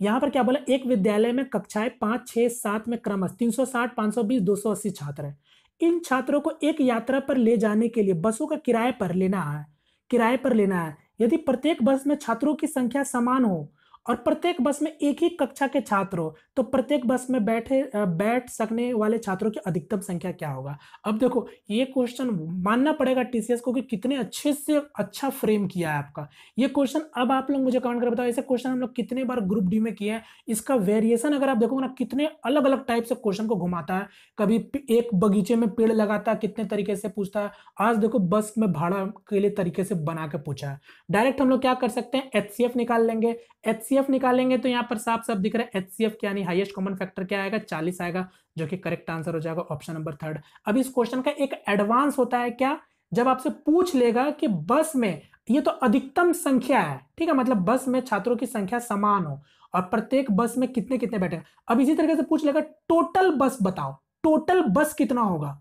यहाँ पर क्या बोला? एक विद्यालय में कक्षाएँ पाँच, छह, सात में क्रमश, तीन सौ साठ, पाँच सौ बीस, दो सौ अस्सी छात्र हैं। इन छात्रों को एक यात्रा पर ले जाने के लिए बसों का किराए पर लेना है, किराए पर लेना है। यदि प्रत्येक वर्ष में छात्रों की संख्या समान हो और प्रत्येक बस में एक ही कक्षा के छात्र हो तो प्रत्येक बस में बैठे बैठ सकने वाले छात्रों की अधिकतम संख्या क्या होगा? अब देखो, ये क्वेश्चन मानना पड़ेगा टीसीएस को कि कितने अच्छे से अच्छा फ्रेम किया है आपका। ये क्वेश्चन अब आप लोग मुझे कमेंट कर बताओ, ऐसे क्वेश्चन हम लोग कितने बार ग्रुप डी में किए हैं? इसका वेरिएशन अगर आप देखोगे ना, कितने अलग अलग टाइप से क्वेश्चन को घुमाता है। कभी एक बगीचे में पेड़ लगाता है, कितने तरीके से पूछता है। आज देखो, बस में भाड़ा के लिए तरीके से बना के पूछा है। डायरेक्ट हम लोग क्या कर सकते हैं? एचसीएफ निकाल लेंगे। एच एचसीएफ निकालेंगे तो यहाँ पर साफ़ साफ़ दिख रहा है एचसीएफ क्या यानी हाईएस्ट कॉमन फैक्टर क्या आएगा? चालीस आएगा, जो कि करेक्ट आंसर हो जाएगा ऑप्शन नंबर थर्ड अब इस क्वेश्चन का एक एडवांस होता है क्या? जब आपसे पूछ लेगा कि बस में, ये तो अधिकतम संख्या है, ठीक है मतलब बस में छात्रों की संख्या समान हो, और प्रत्येक बस में कितने कितने बैठे अब इसी तरीके से पूछ लेगा टोटल बस बताओ टोटल बस कितना होगा?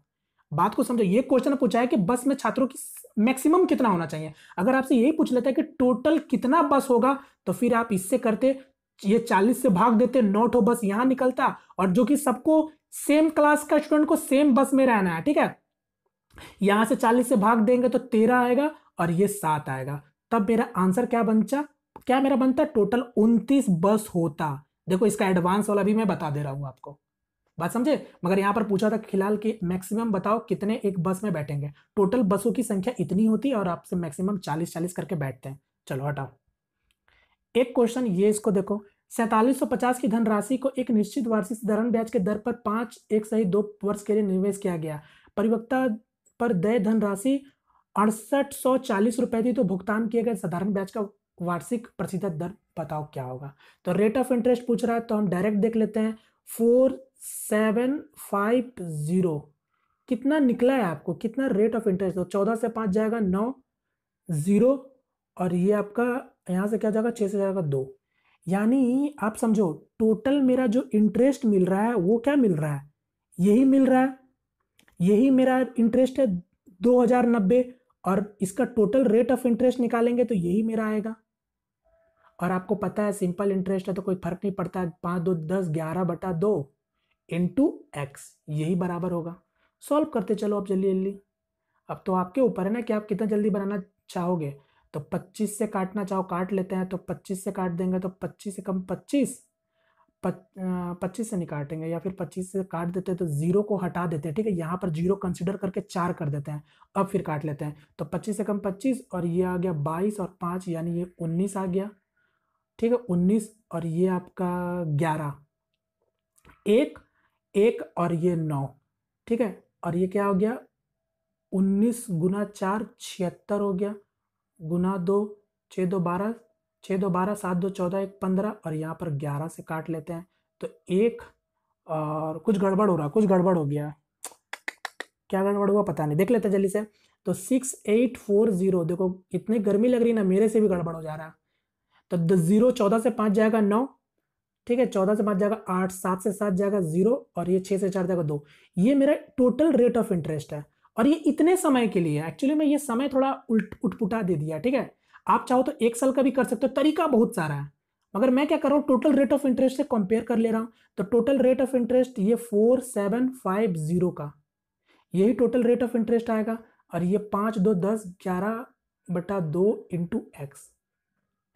बात को समझो, ये क्वेश्चन पूछा है कि बस में छात्रों की मैक्सिमम कितना होना चाहिए। अगर आपसे यही पूछ लेता है कि टोटल कितना बस होगा तो फिर आप इससे करते, ये चालीस से भाग देते, नौ ठो बस यहाँ निकलता, और जो कि सबको सेम क्लास का स्टूडेंट को सेम बस में रहना है, ठीक है? यहाँ से चालीस से भाग देंगे तो तेरह आएगा और ये सात आएगा। तब मेरा आंसर क्या बनता क्या मेरा बनता? टोटल उनतीस बस होता। देखो, इसका एडवांस वाला भी मैं बता दे रहा हूँ आपको। बात समझे? मगर यहाँ पर पूछा था फ़िलहाल कि मैक्सिमम बताओ कितने एक बस में बैठेंगे? टोटल बसों की संख्या इतनी होती है और आपसे मैक्सिमम चालीस चालीस करके बैठते हैं। चलो, हटाओ। एक क्वेश्चन ये इसको देखो। सैतालीस सौ पचास की धनराशि को एक निश्चित वार्षिक साधारण ब्याज के दर पर पाँच एक सही दो वर्ष के लिए निवेश किया गया। परिवक्ता पर दय धनराशि अड़सठ सौ चालीस रुपए थी तो भुगतान किए गए साधारण ब्याज का वार्षिक प्रतिशत दर बताओ क्या होगा? तो रेट ऑफ़ इंटरेस्ट पूछ रहा है तो हम डायरेक्ट देख लेते हैं। Four seven five zero. कितना निकला है आपको? कितना रेट ऑफ़ इंटरेस्ट चौदह से पाँच जाएगा नौ, ज़ीरो, और ये आपका यहाँ से क्या जाएगा? छः से जाएगा दो। यानी आप समझो टोटल मेरा जो इंटरेस्ट मिल रहा है, वो क्या मिल रहा है? यही मिल रहा है। यही मेरा इंटरेस्ट है दो हज़ार नब्बे, और इसका टोटल रेट ऑफ़ इंटरेस्ट निकालेंगे तो यही मेरा आएगा। और आपको पता है सिंपल इंटरेस्ट है तो कोई फ़र्क नहीं पड़ता। है पाँच दो दस, ग्यारह बटा दो इंटू एक्स यही बराबर होगा। सॉल्व करते चलो आप जल्दी जल्दी। अब तो आपके ऊपर है ना कि आप कितना जल्दी बनाना चाहोगे? तो 25 से काटना चाहो, काट लेते हैं तो 25 से काट देंगे तो 25 से कम 25 पच्चीस से नहीं काटेंगे, या फिर 25 से काट देते हैं तो ज़ीरो को हटा देते हैं, ठीक है? यहाँ पर ज़ीरो कंसिडर करके चार कर देते हैं, अब फिर काट लेते हैं। तो 25 से कम 25 और ये आ गया 22 और पाँच, यानी ये 19 आ गया, ठीक है? 19 और ये आपका 11 एक एक और ये नौ, ठीक है? और ये क्या हो गया? उन्नीस गुना चार छिहत्तर हो गया। गुना दो छः दो बारह छः दो बारह, सात दो चौदह, एक पंद्रह, और यहाँ पर ग्यारह से काट लेते हैं। तो एक, और कुछ गड़बड़ हो रहा, कुछ गड़बड़ हो गया। क्या गड़बड़ हुआ पता नहीं, देख लेते जल्दी से। तो सिक्स एट फोर ज़ीरो, देखो, इतनी गर्मी लग रही ना, मेरे से भी गड़बड़ हो जा रहा। है तो ज़ीरो चौदह से पाँच जाएगा नौ ठीक है, चौदह से पाँच जाएगा, आठ, सात से सात जाएगा, ज़ीरो और ये छः से चार जाएगा दो। ये मेरा टोटल रेट ऑफ़ इंटरेस्ट है और ये इतने समय के लिए एक्चुअली मैं ये समय थोड़ा उल्ट उठपुटा दे दिया, ठीक है? आप चाहो तो एक साल का भी कर सकते हो, तरीका बहुत सारा है। मगर मैं क्या कर रहा हूँ टोटल रेट ऑफ़ इंटरेस्ट से कंपेयर कर ले रहा हूँ तो टोटल रेट ऑफ़ इंटरेस्ट ये फोर सेवन फाइव ज़ीरो का। यही टोटल रेट ऑफ़ इंटरेस्ट आएगा और ये पाँच, दो, दस, ग्यारह बटा दो इंटू एक्स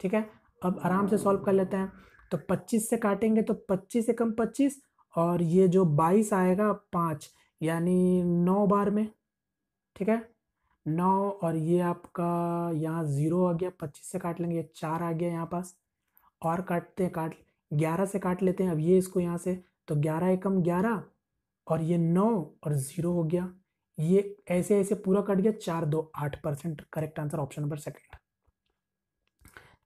ठीक है? अब आराम से सॉल्व कर लेते हैं। तो 25 से काटेंगे तो 25 से कम 25 और ये जो 22 आएगा पाँच, यानी नौ बार में, ठीक है? नौ और ये आपका यहाँ ज़ीरो आ गया, पच्चीस से काट लेंगे चार आ गया यहाँ पास, और काटते हैं, काट, ग्यारह से काट लेते हैं, अब ये इसको यहाँ से तो ग्यारह एकम ग्यारह और ये नौ और ज़ीरो हो गया, ये ऐसे ऐसे पूरा कट गया, चार दो आठ percent, correct answer option number second.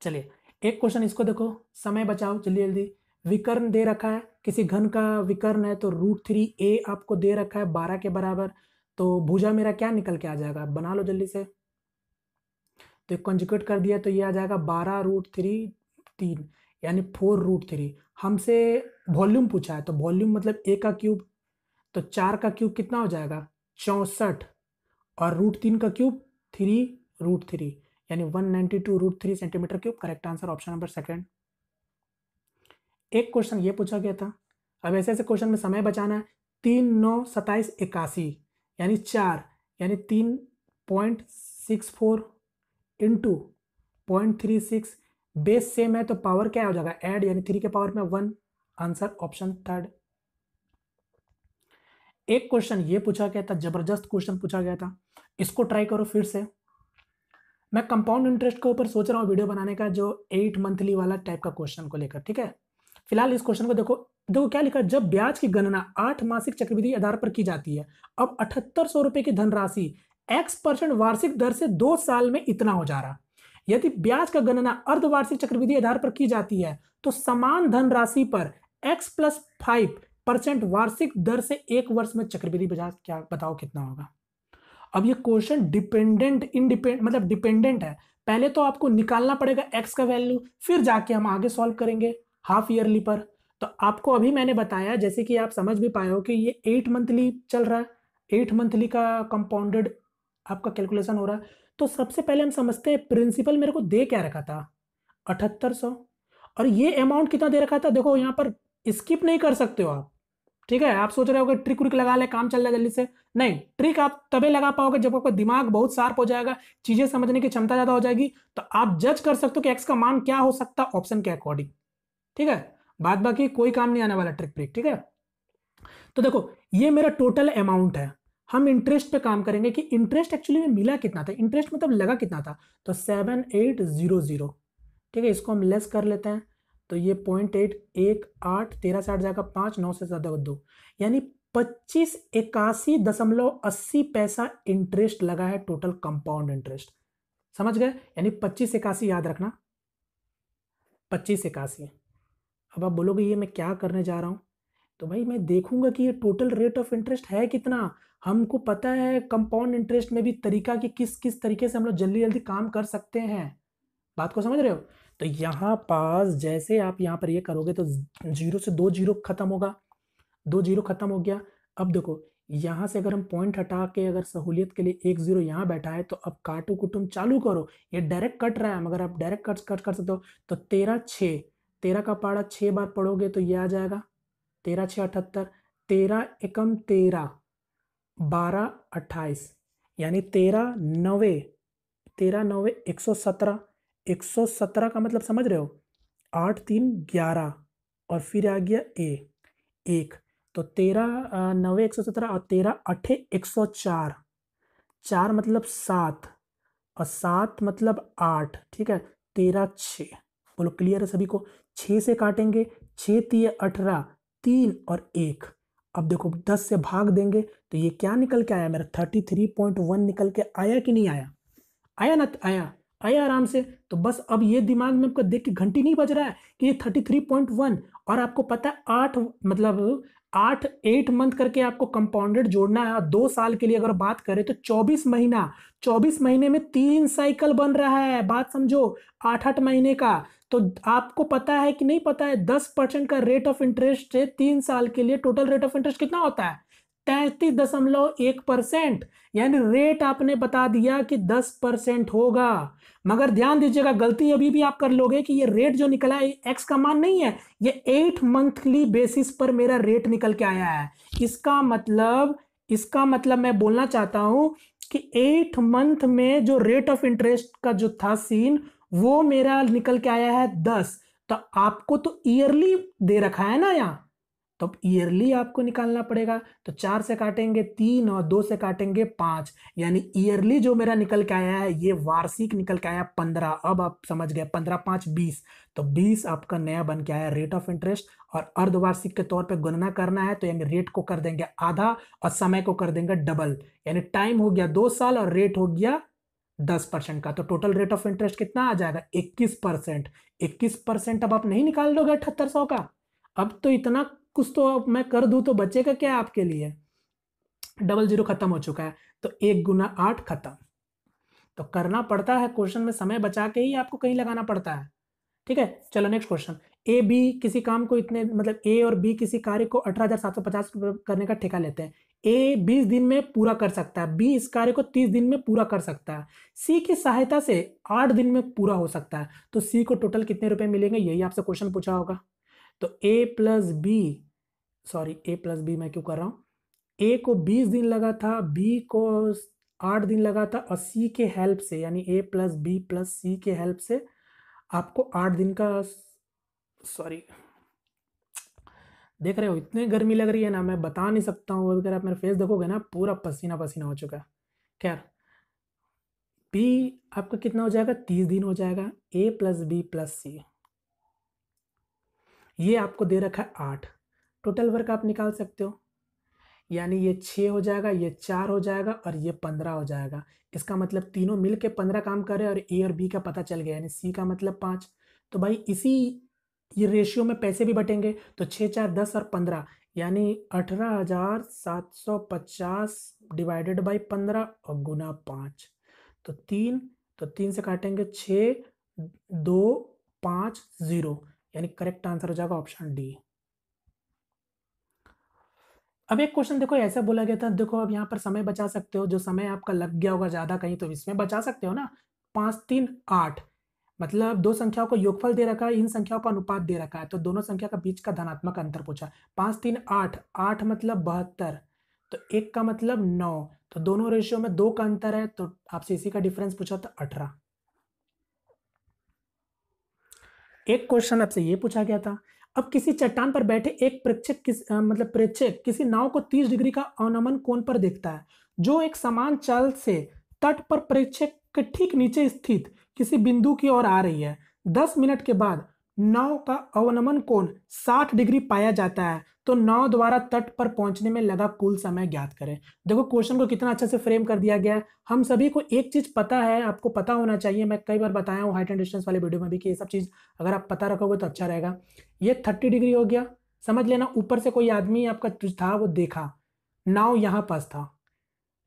चलिए एक क्वेश्चन इसको देखो। समय बचाओ, जल्दी जल्दी। विकर्ण दे रखा है। किसी घन का विकर्ण है तो रूट थ्री ए आपको दे रखा है बारह के बराबर। तो भुजा मेरा क्या निकल के आ जाएगा? बना लो जल्दी से। तो कंजुकेट कर दिया तो ये आ जाएगा बारह रूट थ्री तीन, यानी फोर रूट थ्री हमसे वॉल्यूम पूछा है तो वॉल्यूम मतलब ए का क्यूब तो चार का क्यूब कितना हो जाएगा? चौंसठ। और रूट तीन का क्यूब थ्री रूट थ्री यानी one ninety two root three centimetre cube, correct answer option number second. एक क्वेश्चन ये पूछा गया था, अब ऐसे ऐसे क्वेश्चन में समय बचाना है। तीन, नौ सत्ताईस इक्यासी, यानी चार, यानी तीन point six four into point three six. Base same है तो पावर क्या हो जाएगा? एड यानी थ्री के पावर में वन, आंसर ऑप्शन थर्ड। एक क्वेश्चन ये पूछा गया था, ज़बरदस्त क्वेश्चन पूछा गया था, इसको ट्राई करो फिर से। मैं कंपाउंड इंटरेस्ट के ऊपर सोच रहा हूँ वीडियो बनाने का, जो एट मंथली वाला टाइप का क्वेश्चन को लेकर, ठीक है? फ़िलहाल इस क्वेश्चन को देखो। देखो क्या लिखा जब ब्याज की गणना आठ मासिक चक्रवृद्धि आधार पर की जाती है, अब अठहत्तर सौ रुपए की धनराशि एक्स परसेंट वार्षिक दर से दो साल में इतना हो जा रहा। यदि ब्याज का गणना अर्धवार्षिक चक्रवृद्धि आधार पर की जाती है तो समान धनराशि पर एक्स प्लस फाइव परसेंट वार्षिक दर से एक वर्ष में चक्रवृद्धि ब्याज क्या, बताओ कितना होगा? अब ये क्वेश्चन डिपेंडेंट इनडिपेंड मतलब डिपेंडेंट है। पहले तो आपको निकालना पड़ेगा एक्स का वैल्यू, फिर जाके हम आगे सॉल्व करेंगे हाफ़ ईयरली पर। तो आपको अभी मैंने बताया, जैसे कि आप समझ भी पाए हो कि ये एट मंथली चल रहा है। एट मंथली का कंपाउंडेड आपका कैलकुलेशन हो रहा है। तो सबसे पहले हम समझते हैं प्रिंसिपल मेरे को दे क्या रखा था? अठहत्तर सौ। और ये अमाउंट कितना दे रखा था? देखो, यहाँ पर स्किप नहीं कर सकते हो आप। ठीक है, आप सोच रहे हो कि ट्रिक व्रिक लगा ले, काम चल रहा है जल्दी से। नहीं ट्रिक आप तभी लगा पाओगे जब आपका दिमाग बहुत शार्प हो जाएगा, चीज़ें समझने की क्षमता ज़्यादा हो जाएगी तो आप जज कर सकते हो कि एक्स का मान क्या हो सकता है ऑप्शन के अकॉर्डिंग ठीक है? बाद बाकी, कोई काम नहीं आने वाला ट्रिक ट्रिक ठीक है? तो देखो, ये मेरा टोटल अमाउंट है। हम इंटरेस्ट पे काम करेंगे कि इंटरेस्ट एक्चुअली में मिला कितना था? इंटरेस्ट मतलब लगा कितना था? तो सेवन एट ज़ीरो ज़ीरो ठीक है? इसको हम लेस कर लेते हैं। तो ये पॉइंट एट एक, आठ, तेरह से आठ जाएगा, पाँच, नौ से ज़्यादा दो। यानी पच्चीस इक्यासी दशमलव अस्सी पैसा इंटरेस्ट लगा है टोटल कंपाउंड इंटरेस्ट समझ गए? यानी पच्चीस इक्यासी याद रखना। पच्चीस इक्यासी। अब आप बोलोगे, ये मैं क्या करने जा रहा हूँ? तो भाई, मैं देखूँगा कि ये टोटल रेट ऑफ़ इंटरेस्ट है कितना। हमको पता है कंपाउंड इंटरेस्ट में भी तरीका कि किस किस तरीके से हम लोग जल्दी जल्दी काम कर सकते हैं। बात को समझ रहे हो? तो यहाँ पास जैसे आप यहाँ पर ये करोगे तो ज़ीरो से दो ज़ीरो खत्म होगा। दो ज़ीरो खत्म हो गया। अब देखो, यहाँ से अगर हम पॉइंट हटा के अगर सहूलियत के लिए एक ज़ीरो यहाँ बैठा है तो अब काटू कुटुम चालू करो। ये डायरेक्ट कट रहा है, मगर आप डायरेक्ट कट कट कर सकते हो। तो तेरह छः, तेरह का पाड़ा छः बार पढ़ोगे तो ये आ जाएगा। तेरह छः अठहत्तर, तेरह एकम तेरह, बारह अट्ठाईस, यानी तेरह नवे तेरह नवे एक सौ सत्रह, एक सौ सत्रह का मतलब समझ रहे हो? आठ तीन ग्यारह, और फिर आ गया ए। एक तो तेरह नवे एक सौ सत्रह और तेरह अठे एक सौ चार। चार मतलब सात और सात मतलब आठ, ठीक है? तेरह छ। बोलो क्लियर है सभी को? छ से काटेंगे, छ तीय अठारह, तीन और एक। अब देखो, दस से भाग देंगे तो ये क्या निकल के आया? मेरा थर्टी थ्री पॉइंट वन निकल के आया कि नहीं आया? आया ना, आया आया आराम से। तो बस अब ये दिमाग में आपको देख के घंटी नहीं बज रहा है कि ये थर्टी थ्री पॉइंट वन और आपको पता है आठ मतलब आठ एट मंथ करके आपको कंपाउंडेड जोड़ना है। और दो साल के लिए अगर बात करें तो चौबीस महीना। चौबीस महीने में तीन साइकिल बन रहा है। बात समझो आठ आठ महीने का। तो आपको पता है कि नहीं पता है? दस परसेंट का रेट ऑफ़ इंटरेस्ट है तीन साल के लिए टोटल रेट ऑफ़ इंटरेस्ट कितना होता है? तैतीस दशमलव एक परसेंट, यानी रेट आपने बता दिया कि दस परसेंट होगा। मगर ध्यान दीजिएगा, गलती अभी भी आप कर लोगे कि ये रेट जो निकला है एक्स का मान नहीं है, ये एट मंथली बेसिस पर मेरा रेट निकल के आया है। इसका मतलब इसका मतलब मैं बोलना चाहता हूँ कि एट मंथ में जो रेट ऑफ़ इंटरेस्ट का जो था सीन वो मेरा निकल के आया है दस। तो आपको तो ईयरली दे रखा है ना यहाँ। तो ईयरली आपको निकालना पड़ेगा। तो चार से काटेंगे तीन और दो से काटेंगे पाँच। यानी ईयरली जो मेरा निकल के आया है, ये वार्षिक निकल के आया पंद्रह। अब आप समझ गए, पंद्रह, पाँच, बीस। तो बीस आपका नया बन के आया रेट ऑफ़ इंटरेस्ट और अर्धवार्षिक के तौर पे गणना करना है तो यानी रेट को कर देंगे आधा और समय को कर देंगे डबल यानी टाइम हो गया दो साल और रेट हो गया दस परसेंट का। तो टोटल रेट ऑफ़ इंटरेस्ट कितना आ जाएगा? इक्कीस परसेंट इक्कीस परसेंट अब आप नहीं निकाल दोगे अठहत्तर सौ का। अब तो इतना कुछ तो मैं कर दूँ तो बचेगा क्या आपके लिए? डबल ज़ीरो खत्म हो चुका है तो एक गुना आठ खत्म। तो करना पड़ता है क्वेश्चन में, समय बचा के ही आपको कहीं लगाना पड़ता है। ठीक है, चलो नेक्स्ट क्वेश्चन ए बी किसी काम को इतने मतलब ए और बी किसी कार्य को अठारह हज़ार सात सौ पचास करने का ठेका लेते हैं। ए बीस दिन में पूरा कर सकता है बी इस कार्य को तीस दिन में पूरा कर सकता है। सी की सहायता से आठ दिन में पूरा हो सकता है। तो सी को टोटल कितने रुपए मिलेंगे, यही आपसे क्वेश्चन पूछा होगा। तो A plus B sorry A plus B मैं क्यों कर रहा हूँ? ए को बीस दिन लगा था बी को आठ दिन लगा था और सी के हेल्प से, यानी A plus B plus C के हेल्प से आपको आठ दिन का सॉरी। देख रहे हो, इतने गर्मी लग रही है ना, मैं बता नहीं सकता हूँ, अगर आप मेरा फेस देखोगे ना, पूरा पसीना पसीना हो चुका है। खैर बी आपका कितना हो जाएगा? तीस दिन हो जाएगा A plus B plus C ये आपको दे रखा है आठ। टोटल वर्क आप निकाल सकते हो। यानी ये छः हो जाएगा, ये चार हो जाएगा और ये पंद्रह हो जाएगा। इसका मतलब तीनों मिल के पंद्रह काम करे और ए और बी का पता चल गया, यानी सी का मतलब पाँच। तो भाई इसी ये रेशियो में पैसे भी बटेंगे तो छः चार, दस और पंद्रह, यानी अठारह हज़ार सात सौ पचास डिवाइडेड बाई पंद्रह और गुना पाँच। तो तीन तो तीन से काटेंगे छः दो, पाँच, ज़ीरो, यानी करेक्ट आंसर हो जाएगा ऑप्शन डी अब एक क्वेश्चन देखो, ऐसा बोला गया था, देखो अब यहाँ पर समय बचा सकते हो, जो समय आपका लग गया होगा ज़्यादा कहीं तो इसमें बचा सकते हो ना? पाँच, तीन, आठ। मतलब दो संख्याओं को योगफल दे रखा है, इन संख्याओं का अनुपात दे रखा है तो दोनों संख्या का बीच का धनात्मक अंतर पूछा। पाँच, तीन, आठ। आठ मतलब बहत्तर। तो एक का मतलब नौ। तो दोनों रेशियो में दो का अंतर है तो आपसे इसी का डिफरेंस पूछा था अठारह। एक क्वेश्चन आपसे ये पूछा गया था अब किसी चट्टान पर बैठे एक प्रेक्षक किस आ, मतलब प्रेक्षक किसी नाव को 30 डिग्री का अवनमन कोण पर देखता है जो एक समान चाल से तट पर प्रेक्षक के ठीक नीचे स्थित किसी बिंदु की ओर आ रही है। 10 मिनट के बाद नाव का अवनमन कोण 60 डिग्री पाया जाता है। तो नाव द्वारा तट पर पहुँचने में लगा कुल समय ज्ञात करें। देखो क्वेश्चन को कितना अच्छे से फ्रेम कर दिया गया है। हम सभी को एक चीज़ पता है, आपको पता होना चाहिए। मैं कई बार बताया हूँ हाइट एंड डिस्टेंस वाले वीडियो में भी कि ये सब चीज़ अगर आप पता रखोगे तो अच्छा रहेगा। ये थर्टी डिग्री हो गया। समझ लेना, ऊपर से कोई आदमी आपका था, वो देखा। नाव यहाँ पास था।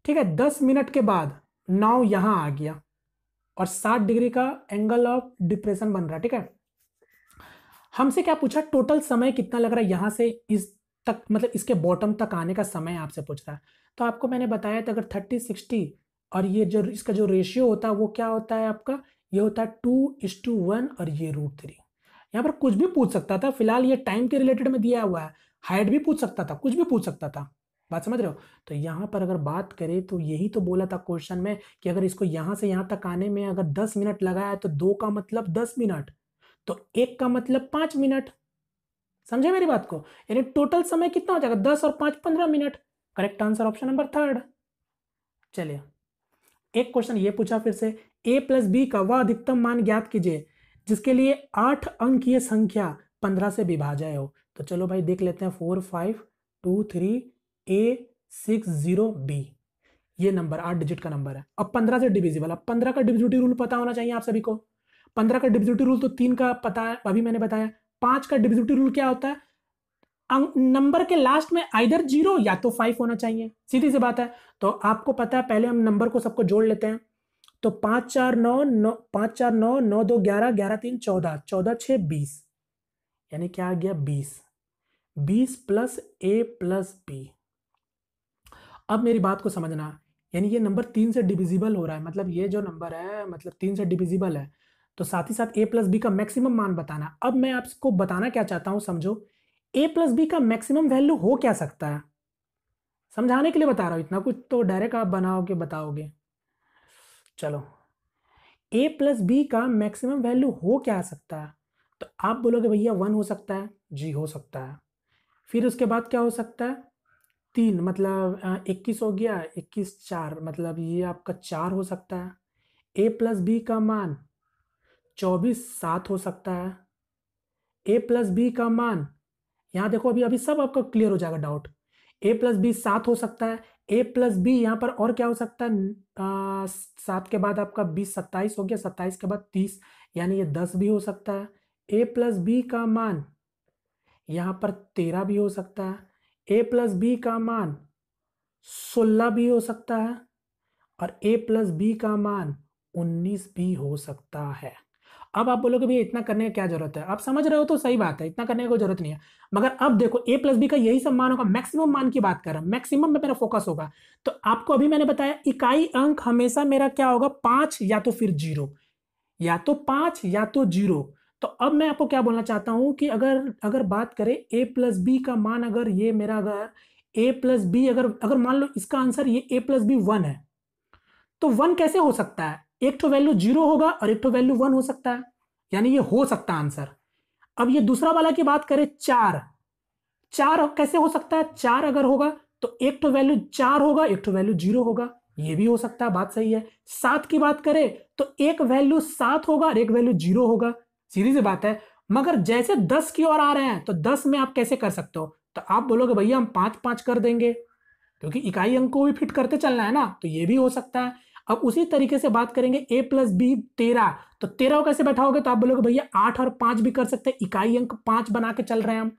ठीक है, दस मिनट के बाद नाव यहाँ आ गया। और साठ डिग्री का एंगल ऑफ़ डिप्रेशन बन रहा है, ठीक है? हमसे क्या पूछा? टोटल समय कितना लग रहा है? यहाँ से इस तक मतलब इसके बॉटम तक आने का समय आपसे पूछ रहा है। तो आपको मैंने बताया था, अगर थर्टी सिक्सटी और ये जो, इसका जो रेशियो होता है, वो क्या होता है आपका? ये होता है टू इस टू वन और ये रूट थ्री यहाँ पर कुछ भी पूछ सकता था। फ़िलहाल ये टाइम के रिलेटेड में दिया हुआ है। हाइट भी पूछ सकता था, कुछ भी पूछ सकता था। बात समझ रहे हो? तो यहाँ पर अगर बात करें तो यही तो बोला था क्वेश्चन में कि अगर इसको यहाँ से यहाँ तक आने में अगर दस मिनट लगाया तो दो का मतलब दस मिनट तो एक का मतलब पाँच मिनट। समझे मेरी बात को? यानी टोटल समय कितना हो जाएगा? दस और पाँच पंद्रह minute. Correct answer option number third चलिए, एक क्वेश्चन ये पूछा फिर से। ए प्लस बी का वह अधिकतम मान ज्ञात कीजिए, जिसके लिए आठ अंकीय संख्या पंद्रह से विभाजय हो। तो चलो भाई देख लेते हैं four five two three A six zero B ये नंबर आठ डिजिट का नंबर है। अब पंद्रह से डिविजिबल अब पंद्रह का डिविजिबिलिटी रूल पता होना चाहिए आप सभी को। पंद्रह का डिविजिबिलिटी रूल तो तीन का पता है, अभी मैंने बताया। पाँच का डिविजिबिलिटी रूल क्या होता है? नंबर के लास्ट में आइधर ज़ीरो या तो फाइव होना चाहिए। सीधी सी बात है। तो आपको पता है, पहले हम नंबर को सबको जोड़ लेते हैं। तो पाँच, चार, नौ नौ, पाँच, चार, नौ नौ, दो, ग्यारह ग्यारह, तीन, चौदह चौदह छः बीस। यानी क्या आ गया? बीस। बीस प्लस ए प्लस बी। अब मेरी बात को समझना। यानी ये नंबर तीन से डिविजिबल हो रहा है। मतलब ये जो नंबर है मतलब तीन से डिविजिबल है तो साथ ही साथ ए प्लस बी का मैक्सिमम मान बताना। अब मैं आपको बताना क्या चाहता हूँ, समझो। ए प्लस बी का मैक्सिमम वैल्यू हो क्या सकता है? समझाने के लिए बता रहा हूँ, इतना कुछ तो डायरेक्ट आप बनाओगे, बताओगे। चलो। ए प्लस बी का मैक्सिमम वैल्यू हो क्या सकता है? तो आप बोलोगे, भैया वन हो सकता है। जी, हो सकता है। फिर उसके बाद क्या हो सकता है? तीन मतलब इक्कीस हो गया, इक्कीस चार मतलब ये आपका चार हो सकता है। ए प्लस बी का मान चौबीस सात हो सकता है। ए प्लस बी का मान, यहाँ देखो अभी अभी सब आपका क्लियर हो जाएगा डाउट ए प्लस बी सात हो सकता है। ए प्लस बी यहाँ पर और क्या हो सकता है? सात के बाद आपका बीस सत्ताईस हो गया, सत्ताईस के बाद तीस, यानी ये दस भी हो सकता है। ए प्लस बी का मान, यहाँ पर तेरह भी हो सकता है। ए प्लस बी का मान, सोलह भी हो सकता है। और ए प्लस बी का मान, उन्नीस भी हो सकता है। अब आप बोलोगे भैया इतना करने की क्या ज़रूरत है? आप समझ रहे हो तो सही बात है, इतना करने की कोई ज़रूरत नहीं है। मगर अब देखो ए प्लस बी का यही सब मान होगा मैक्सिमम मान की बात कर रहा हूँ मैक्सिमम में मेरा फोकस होगा। तो आपको अभी मैंने बताया, इकाई अंक हमेशा मेरा क्या होगा, पाँच या तो फिर ज़ीरो, या तो पाँच या तो ज़ीरो। तो अब मैं आपको क्या बोलना चाहता हूँ कि अगर अगर बात करें ए प्लस बी का मान अगर ये मेरा अगर ए प्लस बी अगर अगर मान लो इसका आंसर ये ए प्लस बी वन है तो वन कैसे हो सकता है? एक तो वैल्यू ज़ीरो होगा और एक तो वैल्यू वन हो सकता है। यानी ये हो सकता है आंसर अब ये दूसरा वाला की बात करें, चार। चार कैसे हो सकता है? चार अगर होगा तो एक तो वैल्यू चार होगा, एक तो वैल्यू ज़ीरो होगा। ये भी हो सकता है, बात सही है। सात की बात करें तो एक वैल्यू सात होगा और एक वैल्यू ज़ीरो होगा। सीधी सी बात है। मगर जैसे दस की ओर आ रहे हैं तो दस में आप कैसे कर सकते हो? तो आप बोलोगे, भैया, हम पाँच पाँच कर देंगे। क्योंकि इकाई अंक को भी फिट करते चलना है ना तो ये भी हो सकता है। अब उसी तरीके से बात करेंगे ए प्लस बी तेरह। तो तेरह कैसे बैठाओगे? तो आप बोलोगे, भैया, आठ और पाँच भी कर सकते हैं। इकाई अंक पाँच बना के चल रहे हैं हम।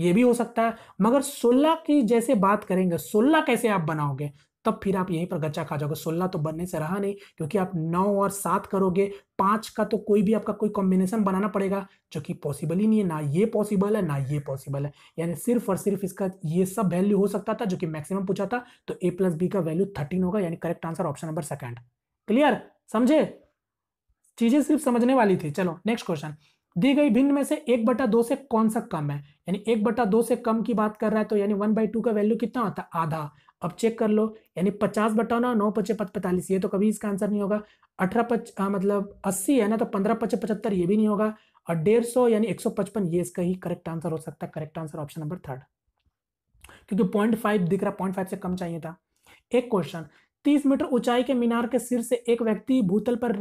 ये भी हो सकता है। मगर सोलह की जैसे बात करेंगे, सोलह कैसे आप बनाओगे? तब फिर आप यहीं पर गच्चा खा जाओगे। सोलह तो बनने से रहा नहीं, क्योंकि आप नौ और सात करोगे। पाँच का तो कोई भी आपका कोई कॉम्बिनेशन बनाना पड़ेगा, जो कि पॉसिबल ही नहीं है। ना ये पॉसिबल है, ना ये पॉसिबल है। यानी सिर्फ़ और सिर्फ़ इसका ये सब वैल्यू हो सकता था, जो कि मैक्सिमम पूछा था तो ए प्लस बी का वैल्यू थर्टीन होगा, यानी correct answer option number second clear समझे? चीज़ें सिर्फ़ समझने वाली थी। चलो नेक्स्ट क्वेश्चन दी गई भिन्न में से एक बटा दो से कौन सा कम है? यानी एक बटा दो से कम की बात कर रहा है तो यानी वन बाई टू का वैल्यू कितना होता है आधा। अब चेक कर लो। यानी पचास बटा नौ नौ पचे पैंतालीस ये तो कभी इसका आंसर नहीं होगा। अठारह पच आ, मतलब अस्सी है ना तो पंद्रह पचे पचहत्तर ये भी नहीं होगा। और डेढ़ सौ यानी एक सौ पचपन ये इसका ही करेक्ट आंसर हो सकता है। Correct answer option number third क्योंकि पॉइंट फाइव दिख रहा पॉइंट फाइव से कम चाहिए था। एक क्वेश्चन तीस मीटर ऊंचाई के मीनार के सिर से एक व्यक्ति भूतल पर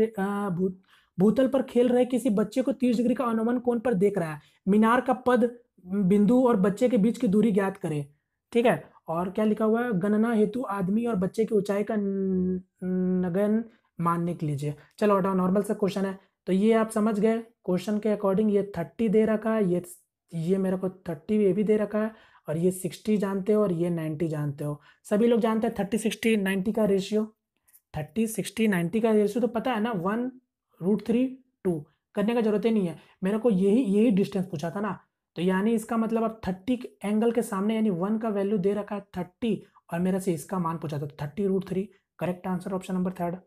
भू, भूतल पर खेल रहे किसी बच्चे को तीस डिग्री का अनुमान कोण पर देख रहा है? मीनार का पद बिंदु और बच्चे के बीच की दूरी ज्ञात करे। ठीक है? और क्या लिखा हुआ है? गणना हेतु आदमी और बच्चे की ऊंचाई का नगन मान निक लीजिए चलो हटाओ नॉर्मल सा क्वेश्चन है। तो ये आप समझ गए। क्वेश्चन के अकॉर्डिंग ये थर्टी दे रखा है, ये ये मेरे को थर्टी ये भी दे रखा है और ये सिक्सटी जानते हो और ये नाइन्टी जानते हो। सभी लोग जानते हैं थर्टी सिक्सटी नाइन्टी का रेशियो थर्टी सिक्सटी नाइन्टी का रेशियो तो पता है ना? वन रूट थ्री टू करने का ज़रूरत ही नहीं है। मेरे को यही यही डिस्टेंस पूछा था ना? तो यानी इसका मतलब अब थर्टी एंगल के सामने यानी वन का वैल्यू दे रखा है थर्टी और मेरे से इसका मान पूछा था thirty root three correct answer option number third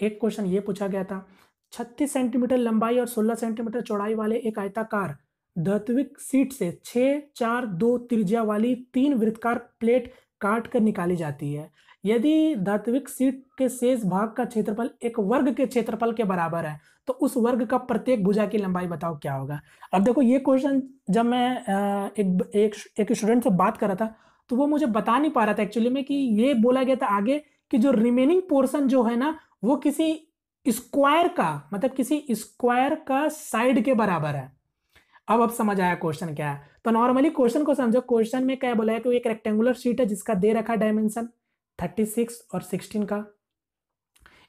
एक क्वेश्चन ये पूछा गया था, छत्तीस सेंटीमीटर लंबाई और सोलह सेंटीमीटर चौड़ाई वाले एक आयताकार धात्विक सीट से छः चार, दो त्रिज्या वाली तीन वृत्तकार प्लेट काट कर निकाली जाती है। यदि धात्विक सीट के शेष भाग का क्षेत्रफल एक वर्ग के क्षेत्रफल के बराबर है तो उस वर्ग का प्रत्येक भुजा की लंबाई बताओ क्या होगा? अब देखो, ये क्वेश्चन जब मैं एक एक एक स्टूडेंट से बात कर रहा था तो वो मुझे बता नहीं पा रहा था एक्चुअली में कि ये बोला गया था आगे कि जो रिमेनिंग पोर्शन जो है ना, वो किसी स्क्वायर का मतलब किसी स्क्वायर का साइड के बराबर है। अब अब समझ आया क्वेश्चन क्या है। तो नॉर्मली क्वेश्चन को समझो। क्वेश्चन में क्या बोला है कि एक रेक्टेंगुलर शीट है जिसका दे रखा डायमेंशन थर्टी सिक्स और सिक्सटीन का।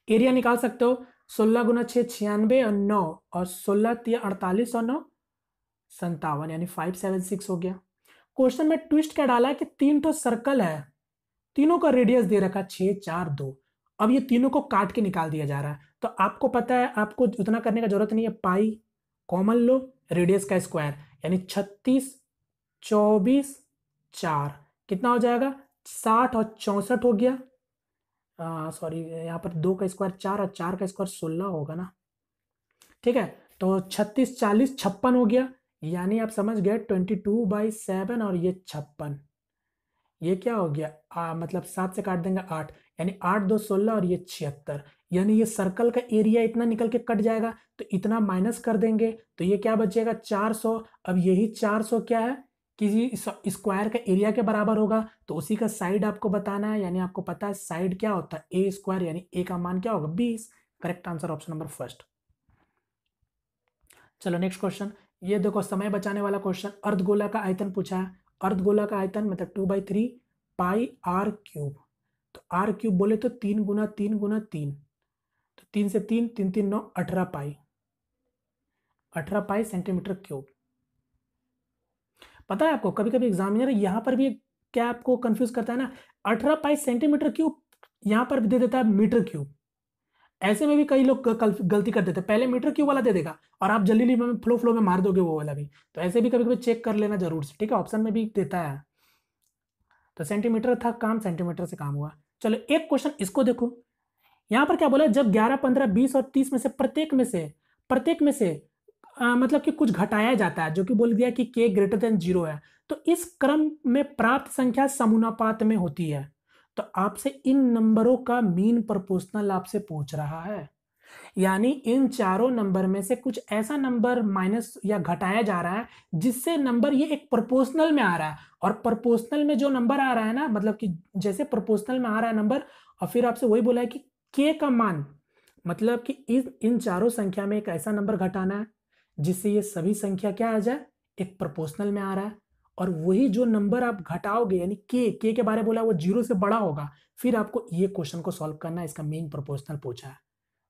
एरिया निकाल सकते हो। सोलह गुना छः, छियानवे और नौ, और सोलह तिया अड़तालीस और नौ संतावन यानी फाइव सेवन सिक्स हो गया। क्वेश्चन में ट्विस्ट क्या डाला है कि तीन तो सर्कल है, तीनों का रेडियस दे रखा छः, चार, दो। अब ये तीनों को काट के निकाल दिया जा रहा है। तो आपको पता है, आपको उतना करने का ज़रूरत नहीं है पाई कॉमन लो रेडियस का स्क्वायर यानी छत्तीस, चौबीस, चार। कितना हो जाएगा? साठ और चौंसठ हो गया। सॉरी यहाँ पर दो का स्क्वायर चार और चार का स्क्वायर सोलह होगा ना। ठीक है तो छत्तीस चालीस छप्पन हो गया। यानी आप समझ गए ट्वेंटी टू बाई सेवन और ये छप्पन। ये क्या हो गया? आ, मतलब सात से काट देंगे आठ। यानी आठ दो सोलह और ये छिहत्तर। यानी ये सर्कल का एरिया इतना निकल के कट जाएगा तो इतना माइनस कर देंगे तो ये क्या बचेगा? चार सौ। अब यही चार सौ क्या है? किसी स्क्वायर का एरिया के बराबर होगा तो उसी का साइड आपको बताना है, यानी आपको पता है साइड क्या होता है ए स्क्वायर यानी ए का मान क्या होगा, बीस। Correct answer option number first चलो नेक्स्ट क्वेश्चन ये देखो, समय बचाने वाला क्वेश्चन अर्धगोला का आयतन पूछा है। अर्धगोला का आयतन मतलब two by three pi R cube तो आर क्यूब बोले तो तीन गुना तीन गुना तीन। तो तीन से तीन तीन तीन, नौ, अठारह पाई अठारह पाई सेंटीमीटर क्यूब पता है आपको कभी कभी एग्जामिनर यहाँ पर भी क्या आपको कंफ्यूज करता है ना, अठारह पाई सेंटीमीटर क्यूब यहाँ पर दे देता है मीटर क्यूब ऐसे में भी कई लोग गलती कर देते पहले मीटर क्यों वाला दे देगा और आप जल्दी में फ्लो फ्लो में मार दोगे वो वाला भी। तो ऐसे भी कभी कभी चेक कर लेना ज़रूर से, ठीक है? ऑप्शन में भी देता है। तो सेंटीमीटर था, काम सेंटीमीटर से काम हुआ। चलो एक क्वेश्चन इसको देखो। यहाँ पर क्या बोला जब ग्यारह, पंद्रह, बीस और तीस में से प्रत्येक में से, प्रत्येक में से आ, मतलब कि कुछ घटाया जाता है जो कि बोल दिया कि के ग्रेटर देन ज़ीरो है। तो इस क्रम में प्राप्त संख्या समूनापात में होती है। तो आपसे इन नंबरों का मीन प्रोपोर्शनल आपसे पूछ रहा है। यानी इन चारों नंबर में से कुछ ऐसा नंबर माइनस या घटाया जा रहा है जिससे नंबर ये एक प्रोपोर्शनल में आ रहा है। और प्रोपोर्शनल में जो नंबर आ रहा है ना मतलब कि जैसे प्रोपोर्शनल में आ रहा है नंबर और फिर आपसे वही बोला है कि के का मान मतलब कि इन चारों संख्या में एक ऐसा नंबर घटाना है। जिससे ये सभी संख्या क्या आ जाए? एक प्रोपोर्शनल में आ रहा है। और वही जो नंबर आप घटाओगे, यानी के के के बारे में बोला, वो ज़ीरो से बड़ा होगा। फिर आपको ये क्वेश्चन को सॉल्व करना है, इसका मेन प्रोपोर्शनल पूछा है।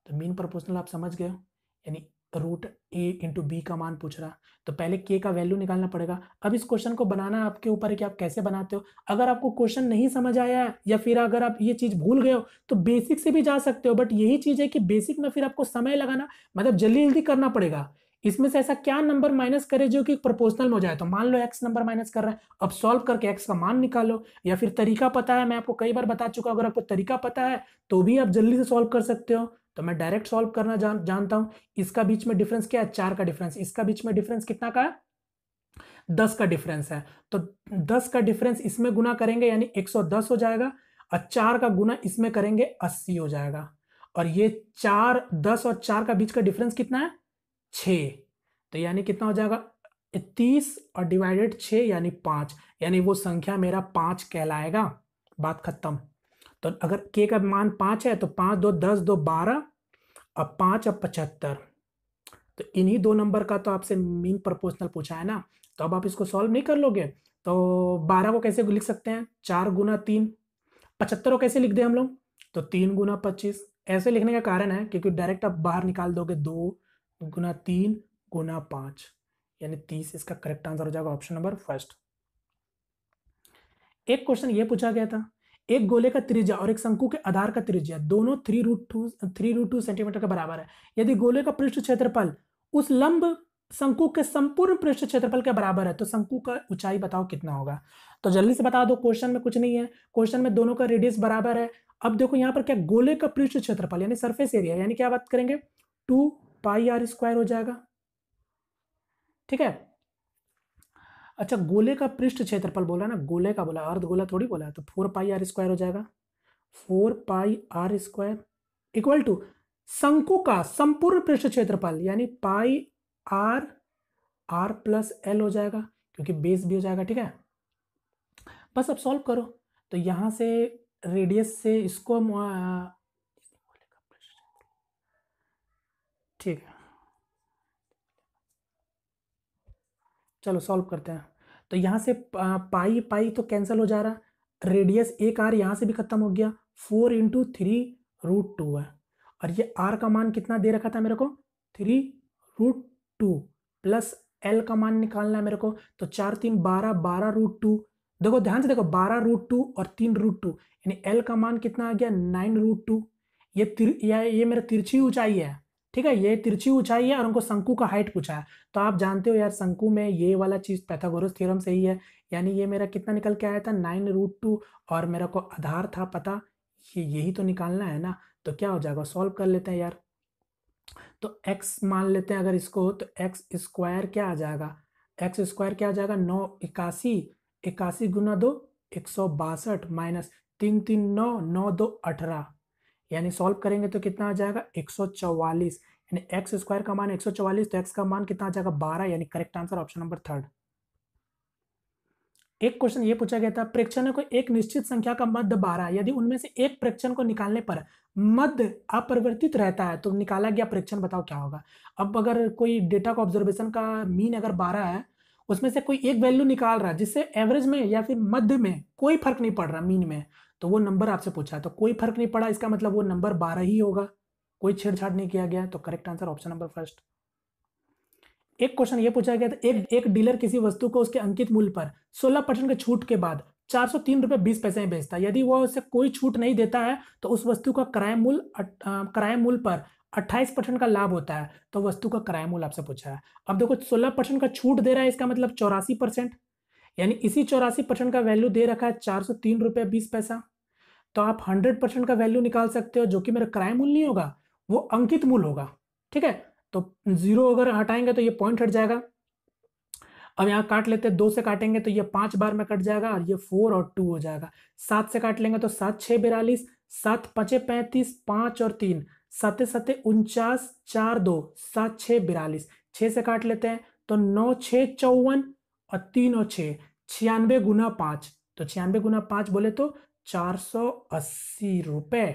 तो मेन प्रोपोर्शनल आप समझ गए यानी रूट ए इंटू बी का मान पूछ रहा तो पहले के का वैल्यू निकालना पड़ेगा। अब इस क्वेश्चन को बनाना आपके ऊपर है कि आप कैसे बनाते हो। अगर आपको क्वेश्चन नहीं समझ आया है, या फिर अगर आप ये चीज़ भूल गए हो तो बेसिक से भी जा सकते हो। बट यही चीज़ है कि बेसिक में फिर आपको समय लगाना मतलब जल्दी जल्दी करना पड़ेगा। इसमें से ऐसा क्या नंबर माइनस करे जो कि प्रोपोर्शनल में हो जाए? तो मान लो एक्स नंबर माइनस कर रहा है, अब सॉल्व करके एक्स का मान निकालो, या फिर तरीका पता है, मैं आपको कई बार बता चुका अगर आपको तरीका पता है तो भी आप जल्दी से सॉल्व कर सकते हो। तो मैं डायरेक्ट सॉल्व करना जान, जानता हूँ, इसका बीच में डिफरेंस क्या है? चार का डिफरेंस इसका बीच में डिफरेंस कितना का है? दस का डिफरेंस है। तो दस का डिफरेंस इसमें गुना करेंगे, यानी एक सौ दस हो जाएगा, और चार का गुना इसमें करेंगे अस्सी हो जाएगा। और ये चार, दस और चार का बीच का डिफरेंस कितना है? छ। तो यानी कितना हो जाएगा? तीस और डिवाइडेड छ यानी पाँच। यानी वो संख्या मेरा पाँच कहलाएगा। बात खत्म। तो अगर के का मान पाँच है तो पाँच, दो, दस, दो, बारह अब पाँच अब पचहत्तर। तो इन्हीं दो नंबर का तो आपसे मीन प्रपोर्शनल पूछा है ना? तो अब आप इसको सॉल्व नहीं कर लोगे तो बारह को कैसे लिख सकते हैं? चार गुना तीन। पचहत्तर को कैसे लिख दें हम लोग? तो तीन गुना पच्चीस। ऐसे लिखने का कारण है, क्योंकि डायरेक्ट आप बाहर निकाल दोगे दो। गुना तीन गुना पाँच, यानी तीस, इसका करेक्ट आंसर हो जाएगा ऑप्शन नंबर फ़र्स्ट एक क्वेश्चन ये पूछा गया था, एक गोले का त्रिज्या और एक शंकु के आधार का त्रिज्या, दोनों three root two three root two centimetre के बराबर है। यदि गोले का पृष्ठ क्षेत्रफल उस लंब शंकु के संपूर्ण पृष्ठ क्षेत्रफल के बराबर है तो शंकु का ऊंचाई बताओ कितना होगा? तो जल्दी से बता दो क्वेश्चन में कुछ नहीं है। क्वेश्चन में दोनों का रेडियस बराबर है। अब देखो यहाँ पर क्या गोले का पृष्ठ क्षेत्रफल, यानी सरफेस एरिया यानी क्या बात करेंगे? टू पाई आर स्क्वायर हो जाएगा। ठीक है? अच्छा गोले का पृष्ठ क्षेत्रफल बोला ना, गोले का बोला अर्ध गोला थोड़ी बोला तो फोर पाई आर स्क्वायर हो जाएगा। Four pi R square equal to शंकु का संपूर्ण पृष्ठ क्षेत्रफल, यानी pi R R plus L हो जाएगा, क्योंकि बेस भी हो जाएगा, ठीक है? बस अब सॉल्व करो। तो यहाँ से, रेडियस से इसको ठीक है। चलो सॉल्व करते हैं। तो यहाँ से पाई पाई तो कैंसिल हो जा रहा रेडियस एक आर यहाँ से भी खत्म हो गया। Four into three root two है। और ये आर का मान कितना दे रखा था मेरे को? Three root two plus L का मान निकालना है मेरे को। तो चार तीन बारह बारह रूट टू देखो ध्यान से देखो बारह रूट टू और तीन रूट टू यानी एल का मान कितना आ गया? नाइन रूट टू ये तिर, ये मेरा तिरछी ऊंचाई है। ठीक है, ये तिरछी ऊंचाई है और उनको शंकु का हाइट पूछा है। तो आप जानते हो यार, शंकु में ये वाला चीज़ पैथागोरस थ्योरम से ही है। यानी ये मेरा कितना निकल के आया था? नाइन रूट टू और मेरा को आधार था पता? ये, यही तो निकालना है ना? तो क्या हो जाएगा? सॉल्व कर लेते हैं यार। तो एक्स मान लेते हैं अगर इसको तो एक्स स्क्वायर क्या आ जाएगा? एक्स स्क्वायर क्या आ जाएगा? नौ, इक्यासी। इक्यासी गुना दो, एक सौ बासठ माइनस तीन तीन, नौ नौ, दो, अठारह। यानी सॉल्व करेंगे तो कितना आ जाएगा? एक सौ चौवालीस। यानी एक्स स्क्वायर का मान एक सौ चौवालीस तो एक्स का मान कितना आ जाएगा? बारह, यानी correct answer option number third एक क्वेश्चन ये पूछा गया था, प्रेक्षणों को एक निश्चित संख्या का मध्य बारह यदि उनमें से एक प्रेक्षण को निकालने पर मध्य अपरिवर्तित रहता है तो निकाला गया प्रेक्षण, बताओ क्या होगा? अब अगर कोई डेटा का ऑब्जर्वेशन का मीन अगर बारह है, उसमें से कोई एक वैल्यू निकाल रहा है, जिससे एवरेज में या फिर मध्य में कोई फ़र्क नहीं पड़ रहा मीन में तो वो नंबर आपसे पूछा है तो कोई फ़र्क नहीं पड़ा, इसका मतलब वो नंबर बारह ही होगा। कोई छेड़छाड़ नहीं किया गया तो correct answer option number first एक क्वेश्चन ये पूछा गया था, एक एक डीलर किसी वस्तु को उसके अंकित मूल्य पर 16 परसेंट के छूट के बाद चार सौ तीन रुपये बीस पैसे में बेचता है। यदि वह उसे कोई छूट नहीं देता है तो उस वस्तु का क्रय मूल्य क्रय मूल्य पर अट्ठाईस परसेंट का लाभ होता है तो वस्तु का क्रय मूल्य आपसे पूछा है। अब देखो, सोलह परसेंट का छूट दे रहा है, इसका मतलब चौरासी परसेंट। यानी इसी चौरासी परसेंट का वैल्यू दे रखा है चार सौ तीन रुपये बीस पैसा। तो आप हंड्रेड परसेंट का वैल्यू निकाल सकते हो, जो कि मेरा क्रय मूल नहीं होगा, वो अंकित मूल्य होगा, ठीक है? तो ज़ीरो अगर हटाएँगे तो ये पॉइंट हट जाएगा। अब यहाँ काट लेते हैं, दो से काटेंगे तो ये पाँच बार में कट जाएगा और ये फोर और टू हो जाएगा। सात से काट लेंगे तो सात छः बिरालीस, सात, पचे, पैंतीस, पाँच और तीन सत्य सत्य उनचास, चार, दो, सात छः बिरालीस छः से काट लेते हैं तो नौ छः चौवन और तीन और छः, छियानवे गुना पाँच। तो छियानवे गुना पाँच बोले तो चार सौ अस्सी रुपये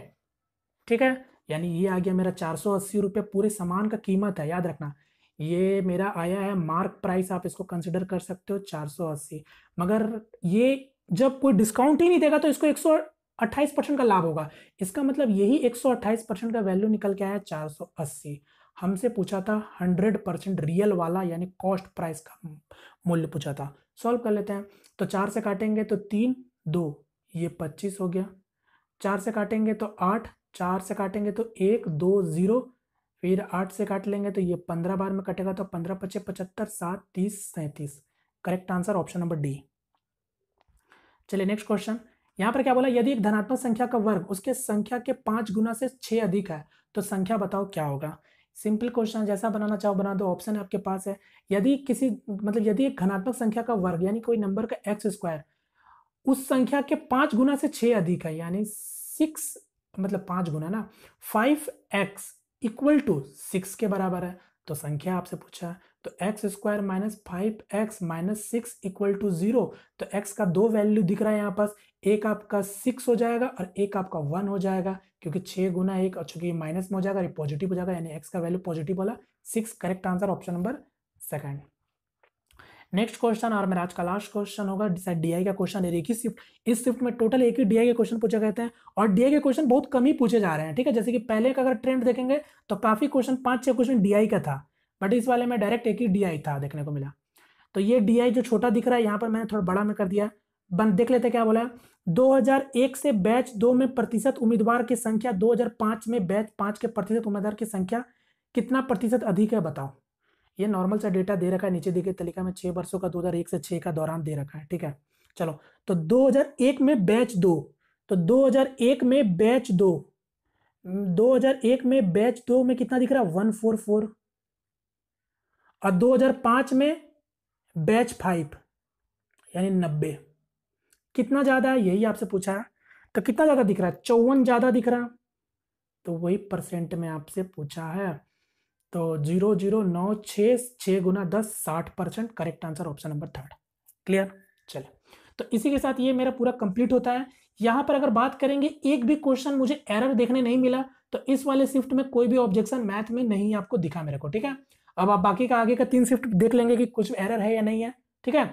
ठीक है? यानी ये आ गया मेरा चार सौ अस्सी रुपये पूरे सामान का कीमत है, याद रखना। ये मेरा आया है मार्क प्राइस, आप इसको कंसिडर कर सकते हो चार सौ अस्सी। मगर ये जब कोई डिस्काउंट ही नहीं देगा तो इसको एक सौ अट्ठाईस परसेंट का लाभ होगा। इसका मतलब यही एक सौ अट्ठाईस परसेंट का वैल्यू निकल के आया चार सौ अस्सी। हमसे पूछा था हंड्रेड परसेंट रियल वाला, यानी कॉस्ट प्राइस का। मूल्य पूछा था। सॉल्व कर लेते हैं। तो चार से काटेंगे तो तीन, दो, ये पच्चीस हो गया। चार से काटेंगे तो आठ, चार से काटेंगे तो एक, दो, ज़ीरो, फिर आठ से काट लेंगे तो ये पंद्रह बार में कटेगा तो पंद्रह पच्चीस, पचहत्तर, सात, तीस, सैंतीस। Correct answer option number D. चलिए नेक्स्ट क्वेश्चन। यहाँ पर क्या बोला? यदि एक धनात्मक संख्या का वर्ग उसके संख्या के पाँच गुना से छः अधिक है तो संख्या बताओ क्या होगा? सिंपल क्वेश्चन जैसा बनाना चाहो बना दो, ऑप्शन आपके पास है। यदि किसी मतलब यदि एक धनात्मक संख्या का वर्ग, यानी कोई नंबर का एक्स स्क्वायर उस संख्या के पाँच गुना से छः अधिक है, यानी सिक्स मतलब पाँच गुना ना five X equal to six के बराबर है तो संख्या आपसे पूछा तो X square minus five X minus six equal to zero तो एक्स का दो वैल्यू दिख रहा है यहाँ पास एक आपका सिक्स हो जाएगा और एक आपका वन हो जाएगा, क्योंकि छः गुना एक और चूँकि माइनस में हो जाएगा पॉजिटिव हो जाएगा, यानी एक्स का वैल्यू पॉजिटिव वाला six correct answer option number second next question और मेरा आज का लास्ट क्वेश्चन होगा डिसाइड डीआई का क्वेश्चन एक ही। शिफ्ट इस शिफ्ट में टोटल एक ही डीआई के क्वेश्चन पूछे गए थे और डीआई के क्वेश्चन बहुत कम ही पूछे जा रहे हैं, ठीक है? जैसे कि पहले का अगर ट्रेंड देखेंगे तो काफ़ी क्वेश्चन पाँच छह क्वेश्चन डीआई का था बट इस वाले में डायरेक्ट एक ही डीआई था देखने को मिला। तो ये डीआई जो छोटा दिख रहा है, यहाँ पर मैंने थोड़ा बड़ा में कर दिया। बन, देख लेते क्या बोला। 2001 से बैच दो में प्रतिशत उम्मीदवार की संख्या 2005 में बैच पाँच के प्रतिशत उम्मीदवार की संख्या कितना प्रतिशत अधिक है बताओ। ये नॉर्मल सा डेटा दे रखा है, नीचे दिखे तरीका में छह वर्षों का 2001 से छह का दौरान दे रखा है, ठीक है? चलो तो 2001 में बैच दो तो 2001 में बैच दो 2001 में बैच दो में कितना दिख रहा है? One four four. और 2005 में बैच फाइव, यानी नब्बे। कितना ज़्यादा है, यही आपसे पूछा है। तो कितना ज़्यादा दिख रहा है? चौवन ज़्यादा दिख रहा। है तो वही परसेंट में आपसे पूछा है। तो ज़ीरो ज़ीरो नौ छः छः गुना दस, साठ percent correct answer option number third clear चले। तो इसी के साथ ये मेरा पूरा कंप्लीट होता है। यहाँ पर अगर बात करेंगे, एक भी क्वेश्चन मुझे एरर देखने नहीं मिला तो इस वाले शिफ्ट में कोई भी ऑब्जेक्शन मैथ में नहीं आपको दिखा मेरे को, ठीक है? अब आप बाकी का आगे का तीन शिफ्ट देख लेंगे कि कुछ एरर है या नहीं है, ठीक है?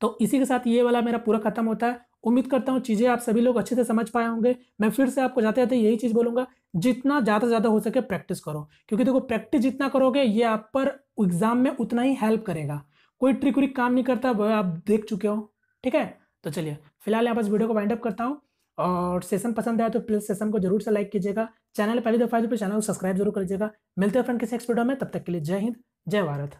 तो इसी के साथ ये वाला मेरा पूरा खत्म होता है। उम्मीद करता हूँ चीज़ें आप सभी लोग अच्छे से समझ पाए होंगे। मैं फिर से आपको जाते जाते यही चीज़ बोलूँगा, जितना ज़्यादा से ज़्यादा हो सके प्रैक्टिस करो। क्योंकि देखो, प्रैक्टिस जितना करोगे, ये आप पर एग्ज़ाम में उतना ही हेल्प करेगा। कोई ट्रिक व्रिक काम नहीं करता, वह आप देख चुके हो। ठीक है? तो चलिए, फ़िलहाल यहाँ बस वीडियो को वाइंड अप करता हूँ। और सेशन पसंद आया तो प्लीज़ सेशन को ज़रूर से लाइक कीजिएगा। चैनल पहली दफ़ा है तो चैनल को सब्सक्राइब ज़रूर करिएगा मिलते हैं फ्रेंड किसी नेक्स्ट वीडियो में, तब तक के लिए जय हिंद, जय भारत।